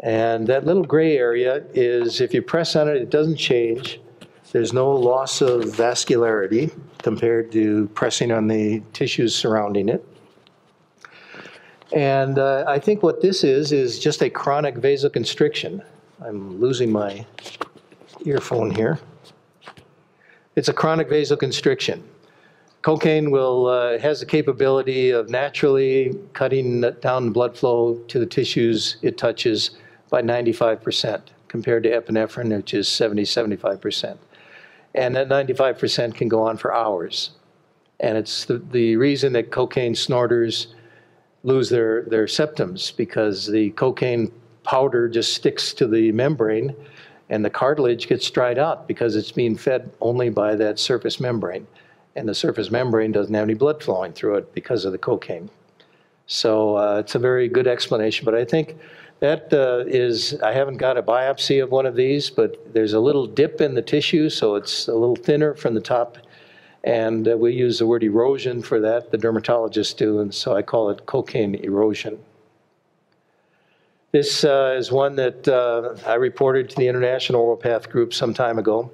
And that little gray area is, if you press on it, it doesn't change. There's no loss of vascularity compared to pressing on the tissues surrounding it. And uh, I think what this is, is just a chronic vasoconstriction. I'm losing my earphone here. It's a chronic vasoconstriction. Cocaine will, uh, has the capability of naturally cutting down blood flow to the tissues it touches by 95% compared to epinephrine, which is 70, 75%. And that 95% can go on for hours. And it's the, the reason that cocaine snorters lose their, their septums because the cocaine powder just sticks to the membrane and the cartilage gets dried out because it's being fed only by that surface membrane. And the surface membrane doesn't have any blood flowing through it because of the cocaine. So uh, it's a very good explanation. But I think that uh, is, I haven't got a biopsy of one of these, but there's a little dip in the tissue, so it's a little thinner from the top. And uh, we use the word erosion for that, the dermatologists do, and so I call it cocaine erosion. This uh, is one that uh, I reported to the International Oral Path Group some time ago,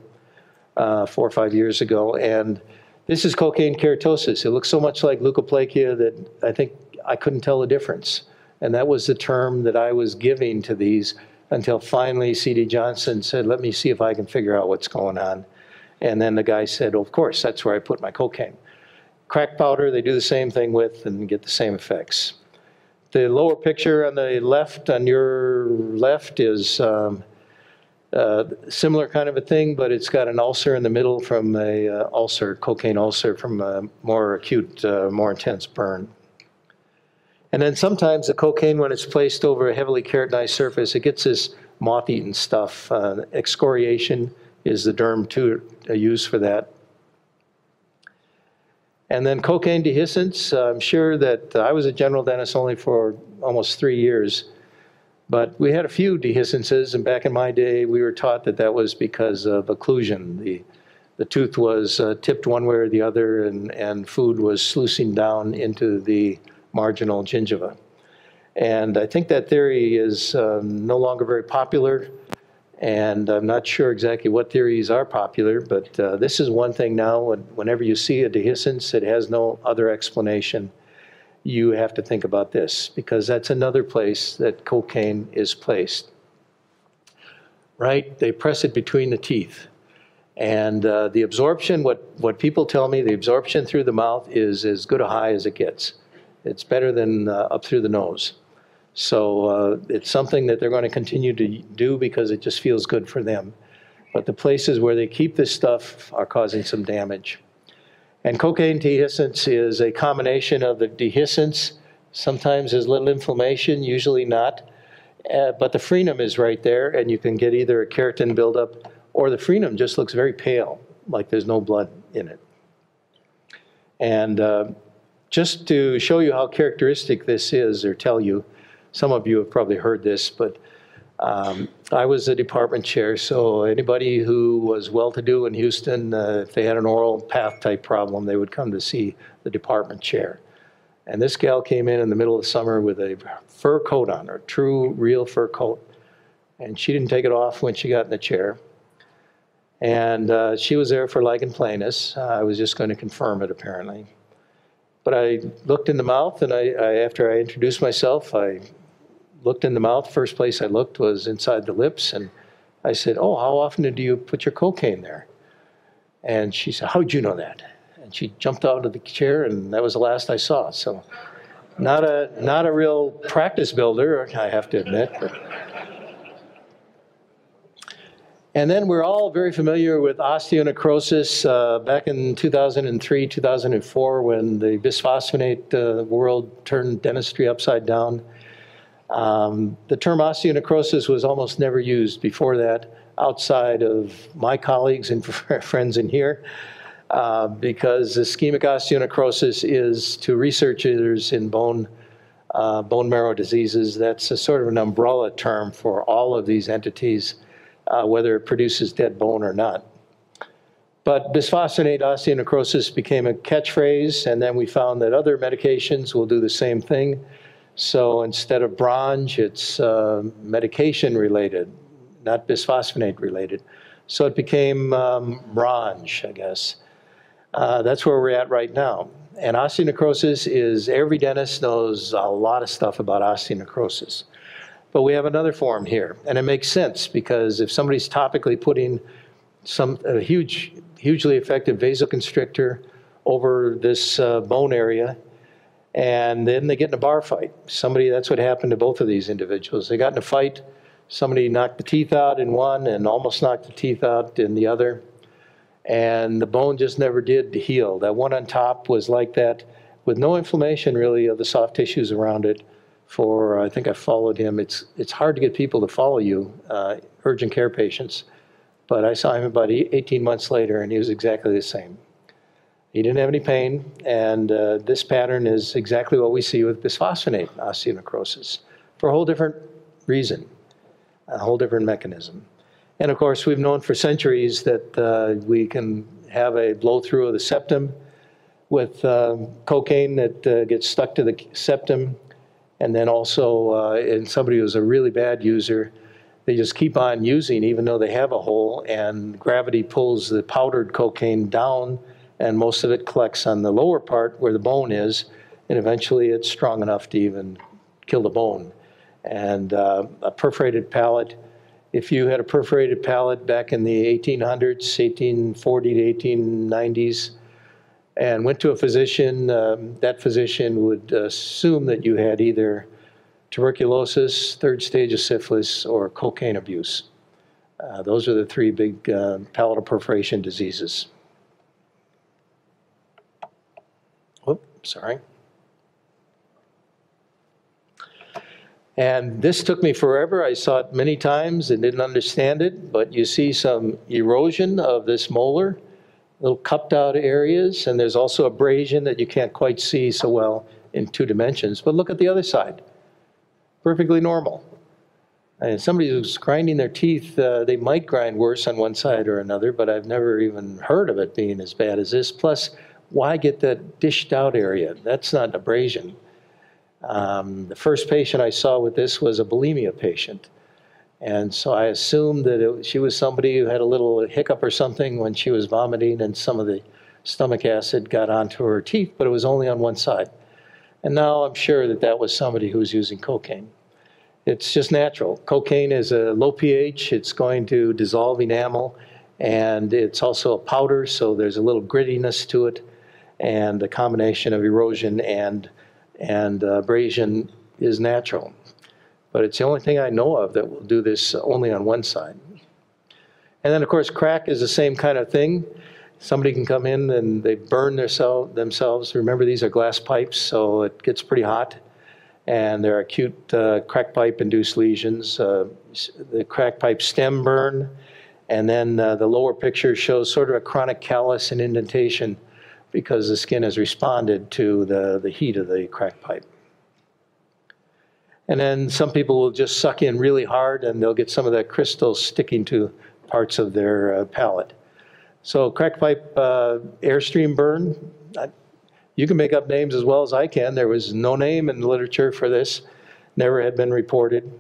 uh, four or five years ago, and this is cocaine keratosis. It looks so much like leukoplakia that I think I couldn't tell the difference. And that was the term that I was giving to these until finally C.D. Johnson said, let me see if I can figure out what's going on. And then the guy said, of course, that's where I put my cocaine. Crack powder, they do the same thing with and get the same effects. The lower picture on the left, on your left, is um, uh, similar kind of a thing, but it's got an ulcer in the middle from a uh, ulcer, cocaine ulcer from a more acute, uh, more intense burn. And then sometimes the cocaine, when it's placed over a heavily keratinized surface, it gets this moth-eaten stuff. Uh, excoriation is the derm to, uh, for that. And then cocaine dehiscence, uh, I'm sure that I was a general dentist only for almost three years, but we had a few dehiscences, and back in my day, we were taught that that was because of occlusion. The, the tooth was uh, tipped one way or the other, and, and food was sluicing down into the marginal gingiva. And I think that theory is um, no longer very popular, and I'm not sure exactly what theories are popular, but uh, this is one thing now, when, whenever you see a dehiscence it has no other explanation, you have to think about this, because that's another place that cocaine is placed. Right? They press it between the teeth. And uh, the absorption, what, what people tell me, the absorption through the mouth is as good a high as it gets. It's better than uh, up through the nose. So uh, it's something that they're going to continue to do because it just feels good for them. But the places where they keep this stuff are causing some damage. And cocaine dehiscence is a combination of the dehiscence. Sometimes there's little inflammation, usually not. Uh, but the frenum is right there, and you can get either a keratin buildup or the frenum just looks very pale, like there's no blood in it. And uh, just to show you how characteristic this is, or tell you, some of you have probably heard this, but um, I was a department chair, so anybody who was well-to-do in Houston, uh, if they had an oral path type problem, they would come to see the department chair. And this gal came in in the middle of summer with a fur coat on, a true, real fur coat. And she didn't take it off when she got in the chair. And uh, she was there for lichen planus. Uh, I was just going to confirm it, apparently. But I looked in the mouth, and I, I after I introduced myself, I looked in the mouth. First place I looked was inside the lips, and I said, "Oh, how often do you put your cocaine there?" And she said, "How'd you know that?" And she jumped out of the chair, and that was the last I saw. So, not a not a real practice builder, I have to admit. But. And then we're all very familiar with osteonecrosis uh, back in 2003, 2004, when the bisphosphonate uh, world turned dentistry upside down. Um, the term osteonecrosis was almost never used before that outside of my colleagues and friends in here. Uh, because ischemic osteonecrosis is to researchers in bone, uh, bone marrow diseases, that's a sort of an umbrella term for all of these entities uh, whether it produces dead bone or not. But bisphosphonate osteonecrosis became a catchphrase, and then we found that other medications will do the same thing. So instead of BRONJ, it's uh, medication related, not bisphosphonate related. So it became um, Bronge, I guess. Uh, that's where we're at right now. And osteonecrosis is, every dentist knows a lot of stuff about osteonecrosis. But we have another form here, and it makes sense because if somebody's topically putting some a huge, hugely effective vasoconstrictor over this uh, bone area, and then they get in a bar fight. Somebody, that's what happened to both of these individuals. They got in a fight. Somebody knocked the teeth out in one and almost knocked the teeth out in the other. And the bone just never did heal. That one on top was like that with no inflammation really of the soft tissues around it for, I think I followed him. It's, it's hard to get people to follow you, uh, urgent care patients. But I saw him about 18 months later, and he was exactly the same. He didn't have any pain, and uh, this pattern is exactly what we see with bisphosphonate osteonecrosis for a whole different reason, a whole different mechanism. And of course, we've known for centuries that uh, we can have a blow through of the septum with uh, cocaine that uh, gets stuck to the septum and then also, uh, in somebody who's a really bad user, they just keep on using even though they have a hole, and gravity pulls the powdered cocaine down, and most of it collects on the lower part where the bone is, and eventually it's strong enough to even kill the bone. And uh, a perforated palate, if you had a perforated palate back in the 1800s, 1840 to 1890s, and went to a physician, um, that physician would assume that you had either tuberculosis, third stage of syphilis, or cocaine abuse. Uh, those are the three big uh, palatal perforation diseases. Whoop, sorry. And this took me forever. I saw it many times and didn't understand it, but you see some erosion of this molar little cupped out areas, and there's also abrasion that you can't quite see so well in two dimensions. But look at the other side. Perfectly normal. And somebody who's grinding their teeth, uh, they might grind worse on one side or another, but I've never even heard of it being as bad as this. Plus, why get that dished out area? That's not abrasion. Um, the first patient I saw with this was a bulimia patient. And so I assumed that it, she was somebody who had a little hiccup or something when she was vomiting and some of the stomach acid got onto her teeth, but it was only on one side. And now I'm sure that that was somebody who was using cocaine. It's just natural. Cocaine is a low pH, it's going to dissolve enamel, and it's also a powder, so there's a little grittiness to it, and the combination of erosion and, and uh, abrasion is natural. But it's the only thing I know of that will do this only on one side. And then, of course, crack is the same kind of thing. Somebody can come in and they burn their themselves. Remember, these are glass pipes, so it gets pretty hot. And there are acute uh, crack pipe induced lesions. Uh, the crack pipe stem burn. And then uh, the lower picture shows sort of a chronic callus and indentation because the skin has responded to the, the heat of the crack pipe. And then some people will just suck in really hard and they'll get some of that crystal sticking to parts of their uh, palate. So crack pipe uh, airstream burn, I, you can make up names as well as I can. There was no name in the literature for this, never had been reported.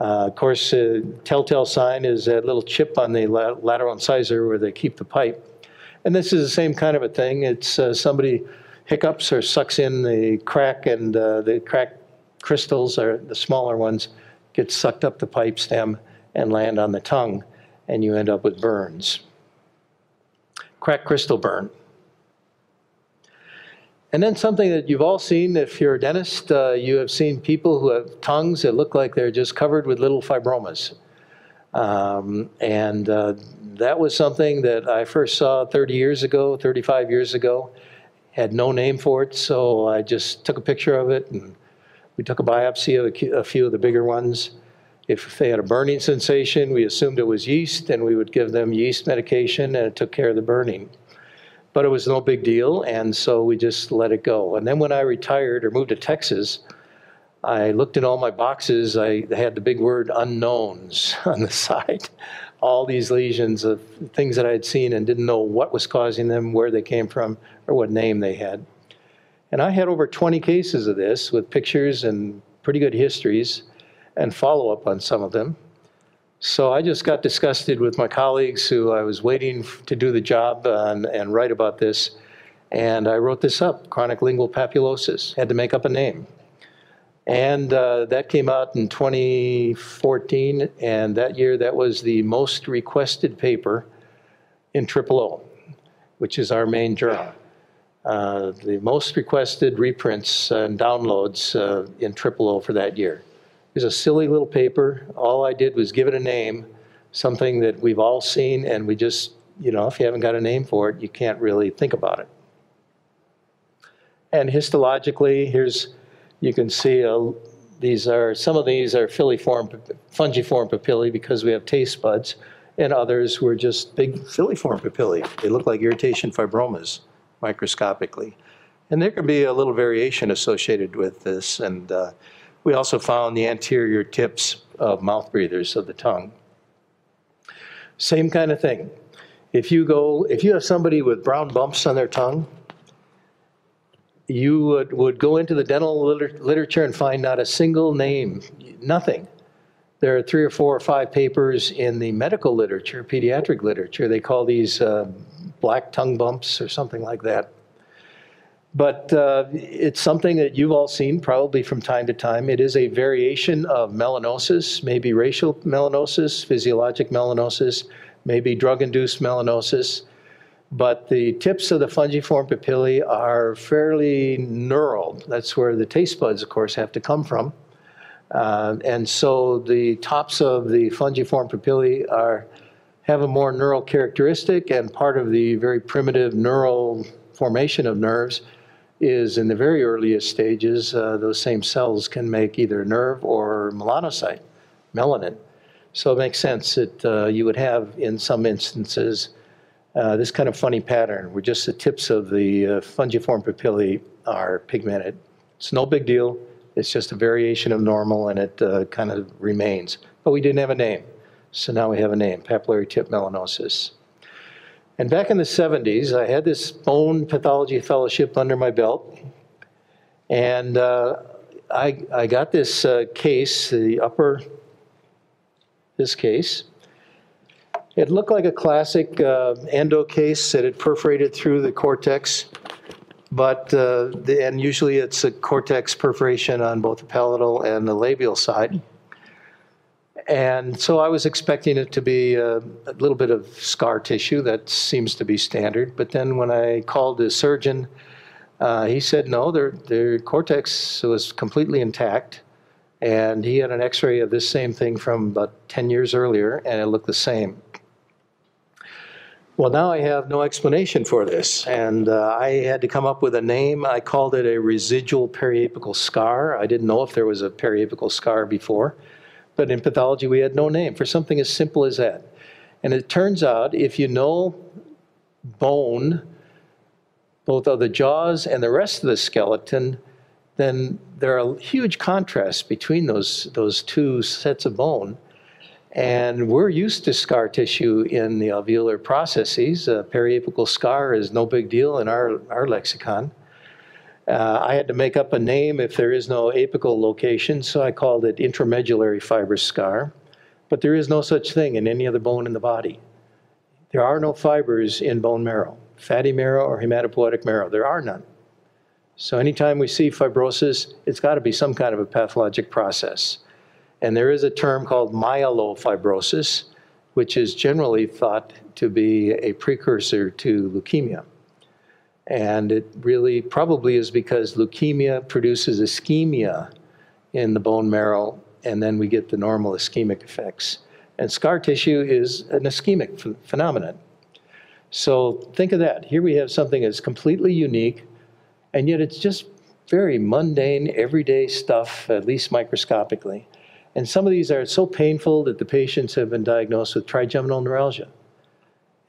Uh, of course, uh, telltale sign is that little chip on the lateral incisor where they keep the pipe. And this is the same kind of a thing. It's uh, somebody hiccups or sucks in the crack and uh, the crack crystals or the smaller ones get sucked up the pipe stem and land on the tongue and you end up with burns. Crack crystal burn. And then something that you've all seen, if you're a dentist, uh, you have seen people who have tongues that look like they're just covered with little fibromas. Um, and uh, that was something that I first saw 30 years ago, 35 years ago. Had no name for it, so I just took a picture of it and we took a biopsy of a few of the bigger ones. If they had a burning sensation, we assumed it was yeast and we would give them yeast medication and it took care of the burning. But it was no big deal, and so we just let it go. And then when I retired or moved to Texas, I looked in all my boxes. I had the big word unknowns on the side. All these lesions of things that I had seen and didn't know what was causing them, where they came from, or what name they had. And I had over 20 cases of this with pictures and pretty good histories and follow up on some of them. So I just got disgusted with my colleagues who I was waiting to do the job and, and write about this. And I wrote this up chronic lingual papulosis. Had to make up a name. And uh, that came out in 2014, and that year that was the most requested paper in Triple O, which is our main journal. Uh, the most requested reprints and downloads uh, in Triple O for that year. It was a silly little paper. All I did was give it a name, something that we've all seen, and we just, you know, if you haven't got a name for it, you can't really think about it. And histologically, here's, you can see, uh, these are, some of these are filiform, fungiform papillae because we have taste buds, and others were just big filiform papillae. They look like irritation fibromas microscopically. And there can be a little variation associated with this, and uh, we also found the anterior tips of mouth breathers of the tongue. Same kind of thing. If you go, if you have somebody with brown bumps on their tongue, you would, would go into the dental liter- literature and find not a single name, nothing. There are three or four or five papers in the medical literature, pediatric literature. They call these uh, black tongue bumps or something like that. But uh, it's something that you've all seen probably from time to time. It is a variation of melanosis, maybe racial melanosis, physiologic melanosis, maybe drug induced melanosis. But the tips of the fungiform papillae are fairly neural. That's where the taste buds, of course, have to come from. Uh, and so the tops of the fungiform papillae are have a more neural characteristic, and part of the very primitive neural formation of nerves is in the very earliest stages, uh, those same cells can make either nerve or melanocyte, melanin. So it makes sense that uh, you would have, in some instances, uh, this kind of funny pattern where just the tips of the uh, fungiform papillae are pigmented. It's no big deal. It's just a variation of normal, and it uh, kind of remains. But we didn't have a name. So now we have a name, papillary tip melanosis. And back in the 70s, I had this bone pathology fellowship under my belt. And uh, I, I got this uh, case, the upper, this case. It looked like a classic uh, endo case that had perforated through the cortex. But, uh, the, and usually it's a cortex perforation on both the palatal and the labial side. And so I was expecting it to be a, a, little bit of scar tissue. That seems to be standard. But then when I called the surgeon, uh, he said no, their, their cortex was completely intact. And he had an x ray of this same thing from about 10 years earlier, and it looked the same. Well, now I have no explanation for this, and uh, I had to come up with a name. I called it a residual periapical scar. I didn't know if there was a periapical scar before. But in pathology, we had no name for something as simple as that. And it turns out if you know bone, both of the jaws and the rest of the skeleton, then there are huge contrasts between those, those two sets of bone. And we're used to scar tissue in the alveolar processes. A periapical scar is no big deal in our, our lexicon. Uh, I had to make up a name if there is no apical location, so I called it intramedullary fibrous scar. But there is no such thing in any other bone in the body. There are no fibers in bone marrow, fatty marrow or hematopoietic marrow. There are none. So anytime we see fibrosis, it's got to be some kind of a pathologic process. And there is a term called myelofibrosis, which is generally thought to be a precursor to leukemia. And it really probably is because leukemia produces ischemia in the bone marrow, and then we get the normal ischemic effects. And scar tissue is an ischemic ph- phenomenon. So think of that. Here we have something that's completely unique, and yet it's just very mundane, everyday stuff, at least microscopically. And some of these are so painful that the patients have been diagnosed with trigeminal neuralgia.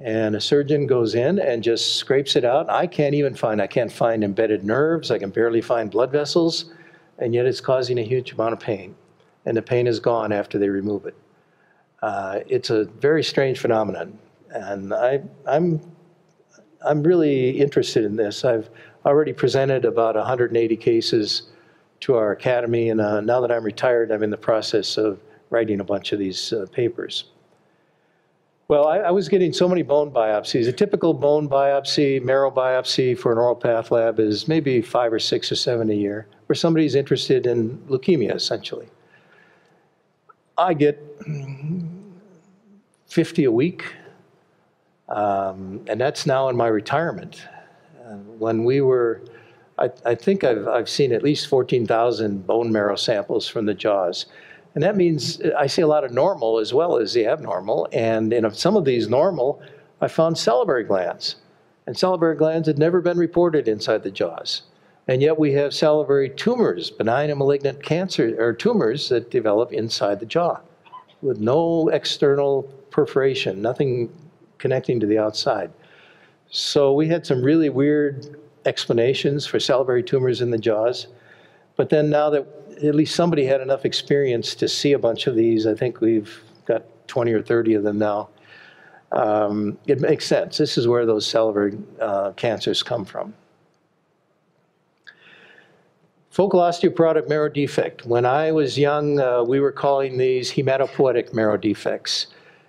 And a surgeon goes in and just scrapes it out. I can't even find, I can't find embedded nerves, I can barely find blood vessels, and yet it's causing a huge amount of pain. And the pain is gone after they remove it. Uh, it's a very strange phenomenon. And I, I'm, I'm really interested in this. I've already presented about 180 cases to our academy, and uh, now that I'm retired, I'm in the process of writing a bunch of these uh, papers. Well, I, I was getting so many bone biopsies. A typical bone biopsy, marrow biopsy for an oral path lab is maybe five or six or seven a year, where somebody's interested in leukemia, essentially. I get 50 a week, um, and that's now in my retirement. Uh, when we were, I, I think I've, I've seen at least 14,000 bone marrow samples from the jaws. And that means I see a lot of normal as well as the abnormal. And in some of these normal, I found salivary glands. And salivary glands had never been reported inside the jaws. And yet we have salivary tumors, benign and malignant cancer or tumors that develop inside the jaw with no external perforation, nothing connecting to the outside. So we had some really weird explanations for salivary tumors in the jaws. But then now that at least somebody had enough experience to see a bunch of these, I think we've got 20 or 30 of them now. Um, it makes sense. This is where those salivary uh, cancers come from. Focal osteoporotic marrow defect. When I was young, uh, we were calling these hematopoietic marrow defects.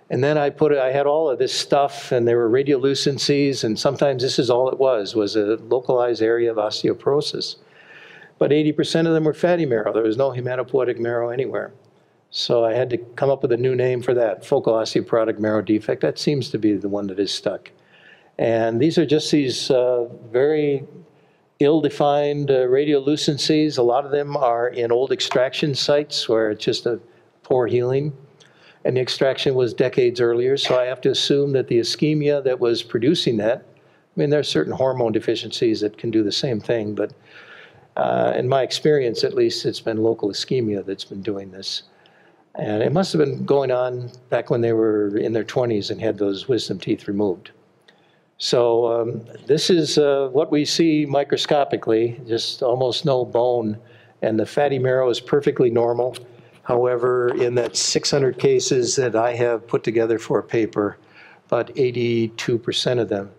And then I put, I had all of this stuff, and there were radiolucencies, and sometimes this is all it was, was a localized area of osteoporosis. But 80% of them were fatty marrow. There was no hematopoietic marrow anywhere. So I had to come up with a new name for that, focal osteoporotic marrow defect. That seems to be the one that is stuck. And these are just these uh, very ill-defined uh, radiolucencies. A lot of them are in old extraction sites where it's just a poor healing. And the extraction was decades earlier, so I have to assume that the ischemia that was producing that, I mean, there are certain hormone deficiencies that can do the same thing, but uh, in my experience, at least, it's been local ischemia that's been doing this. And it must have been going on back when they were in their 20s and had those wisdom teeth removed. So um, this is uh, what we see microscopically, just almost no bone, and the fatty marrow is perfectly normal. However, in that 600 cases that I have put together for a paper, about 82% of them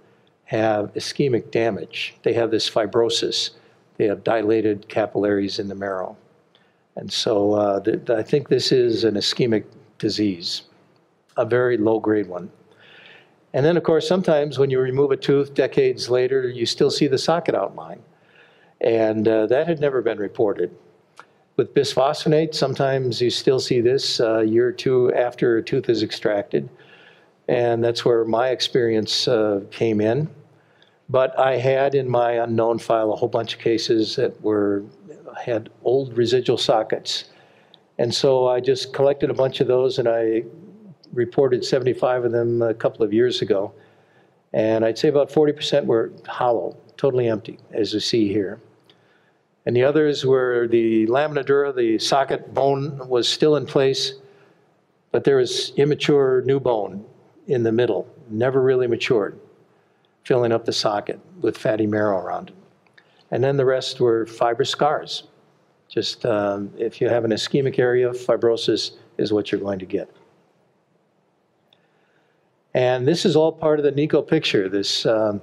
have ischemic damage. They have this fibrosis. They have dilated capillaries in the marrow. And so uh, th- I think this is an ischemic disease, a very low grade one. And then, of course, sometimes when you remove a tooth decades later, you still see the socket outline. And uh, that had never been reported. With bisphosphonate, sometimes you still see this a year or two after a tooth is extracted. And that's where my experience uh, came in. But I had in my unknown file a whole bunch of cases that were had old residual sockets. And so I just collected a bunch of those and I reported 75 of them a couple of years ago. And I'd say about 40% were hollow, totally empty, as you see here. And the others were the lamina dura, the socket bone was still in place, but there was immature new bone in the middle, never really matured, filling up the socket with fatty marrow around it. And then the rest were fibrous scars. Just um, if you have an ischemic area, fibrosis is what you're going to get. And this is all part of the NICO picture. This, um,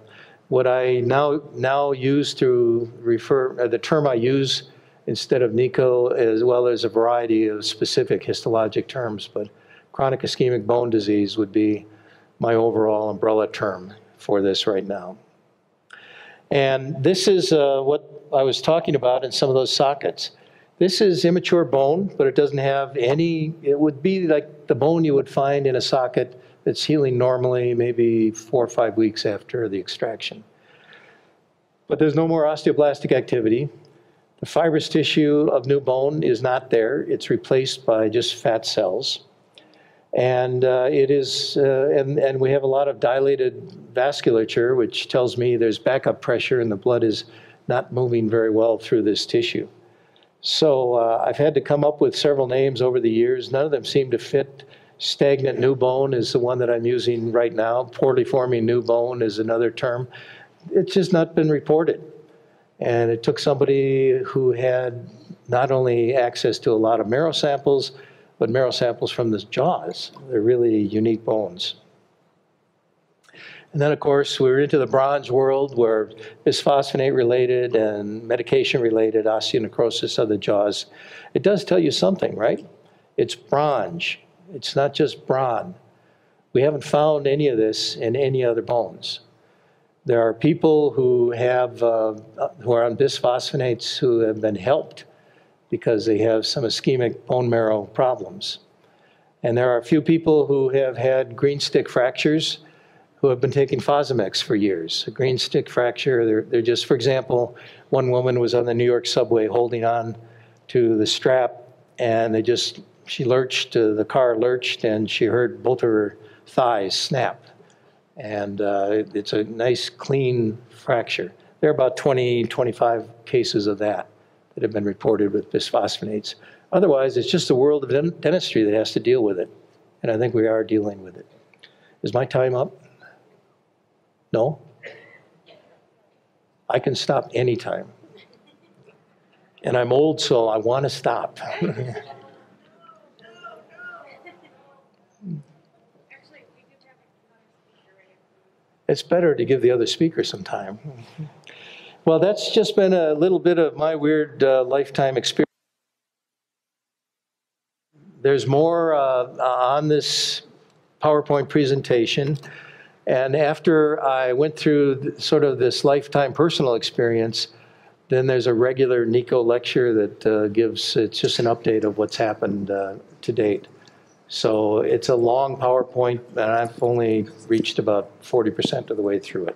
what I now now use to refer uh, the term I use instead of NICO, as well as a variety of specific histologic terms, but chronic ischemic bone disease would be my overall umbrella term for this right now. And this is uh, what I was talking about in some of those sockets. This is immature bone, but it doesn't have any, it would be like the bone you would find in a socket that's healing normally, maybe four or five weeks after the extraction. But there's no more osteoblastic activity. The fibrous tissue of new bone is not there. It's replaced by just fat cells. And uh, it is, uh, and, and we have a lot of dilated vasculature, which tells me there's backup pressure and the blood is not moving very well through this tissue. So uh, I've had to come up with several names over the years. None of them seem to fit. Stagnant new bone is the one that I'm using right now. Poorly forming new bone is another term. It's just not been reported. And it took somebody who had not only access to a lot of marrow samples, but marrow samples from the jaws. They're really unique bones. And then, of course, we're into the BRONJ world where bisphosphonate related and medication related osteonecrosis of the jaws. It does tell you something, right? It's BRONJ. It's not just brawn. We haven't found any of this in any other bones. There are people who have uh, who are on bisphosphonates who have been helped because they have some ischemic bone marrow problems. And there are a few people who have had green stick fractures who have been taking Fosamax for years. A green stick fracture, they're, they're just, for example, one woman was on the New York subway holding on to the strap and they just, she lurched, uh, the car lurched and she heard both of her thighs snap. And uh, it- it's a nice, clean fracture. There are about 20, 25 cases of that that have been reported with bisphosphonates. Otherwise, it's just the world of dentistry that has to deal with it. And I think we are dealing with it. Is my time up? No? I can stop anytime. And I'm old, so I want to stop. It's better to give the other speaker some time. Well, that's just been a little bit of my weird uh, lifetime experience. There's more uh, on this PowerPoint presentation. And after I went through th- sort of this lifetime personal experience, then there's a regular NICO lecture that uh, gives, it's just an update of what's happened uh, to date. So it's a long PowerPoint, and I've only reached about 40% of the way through it.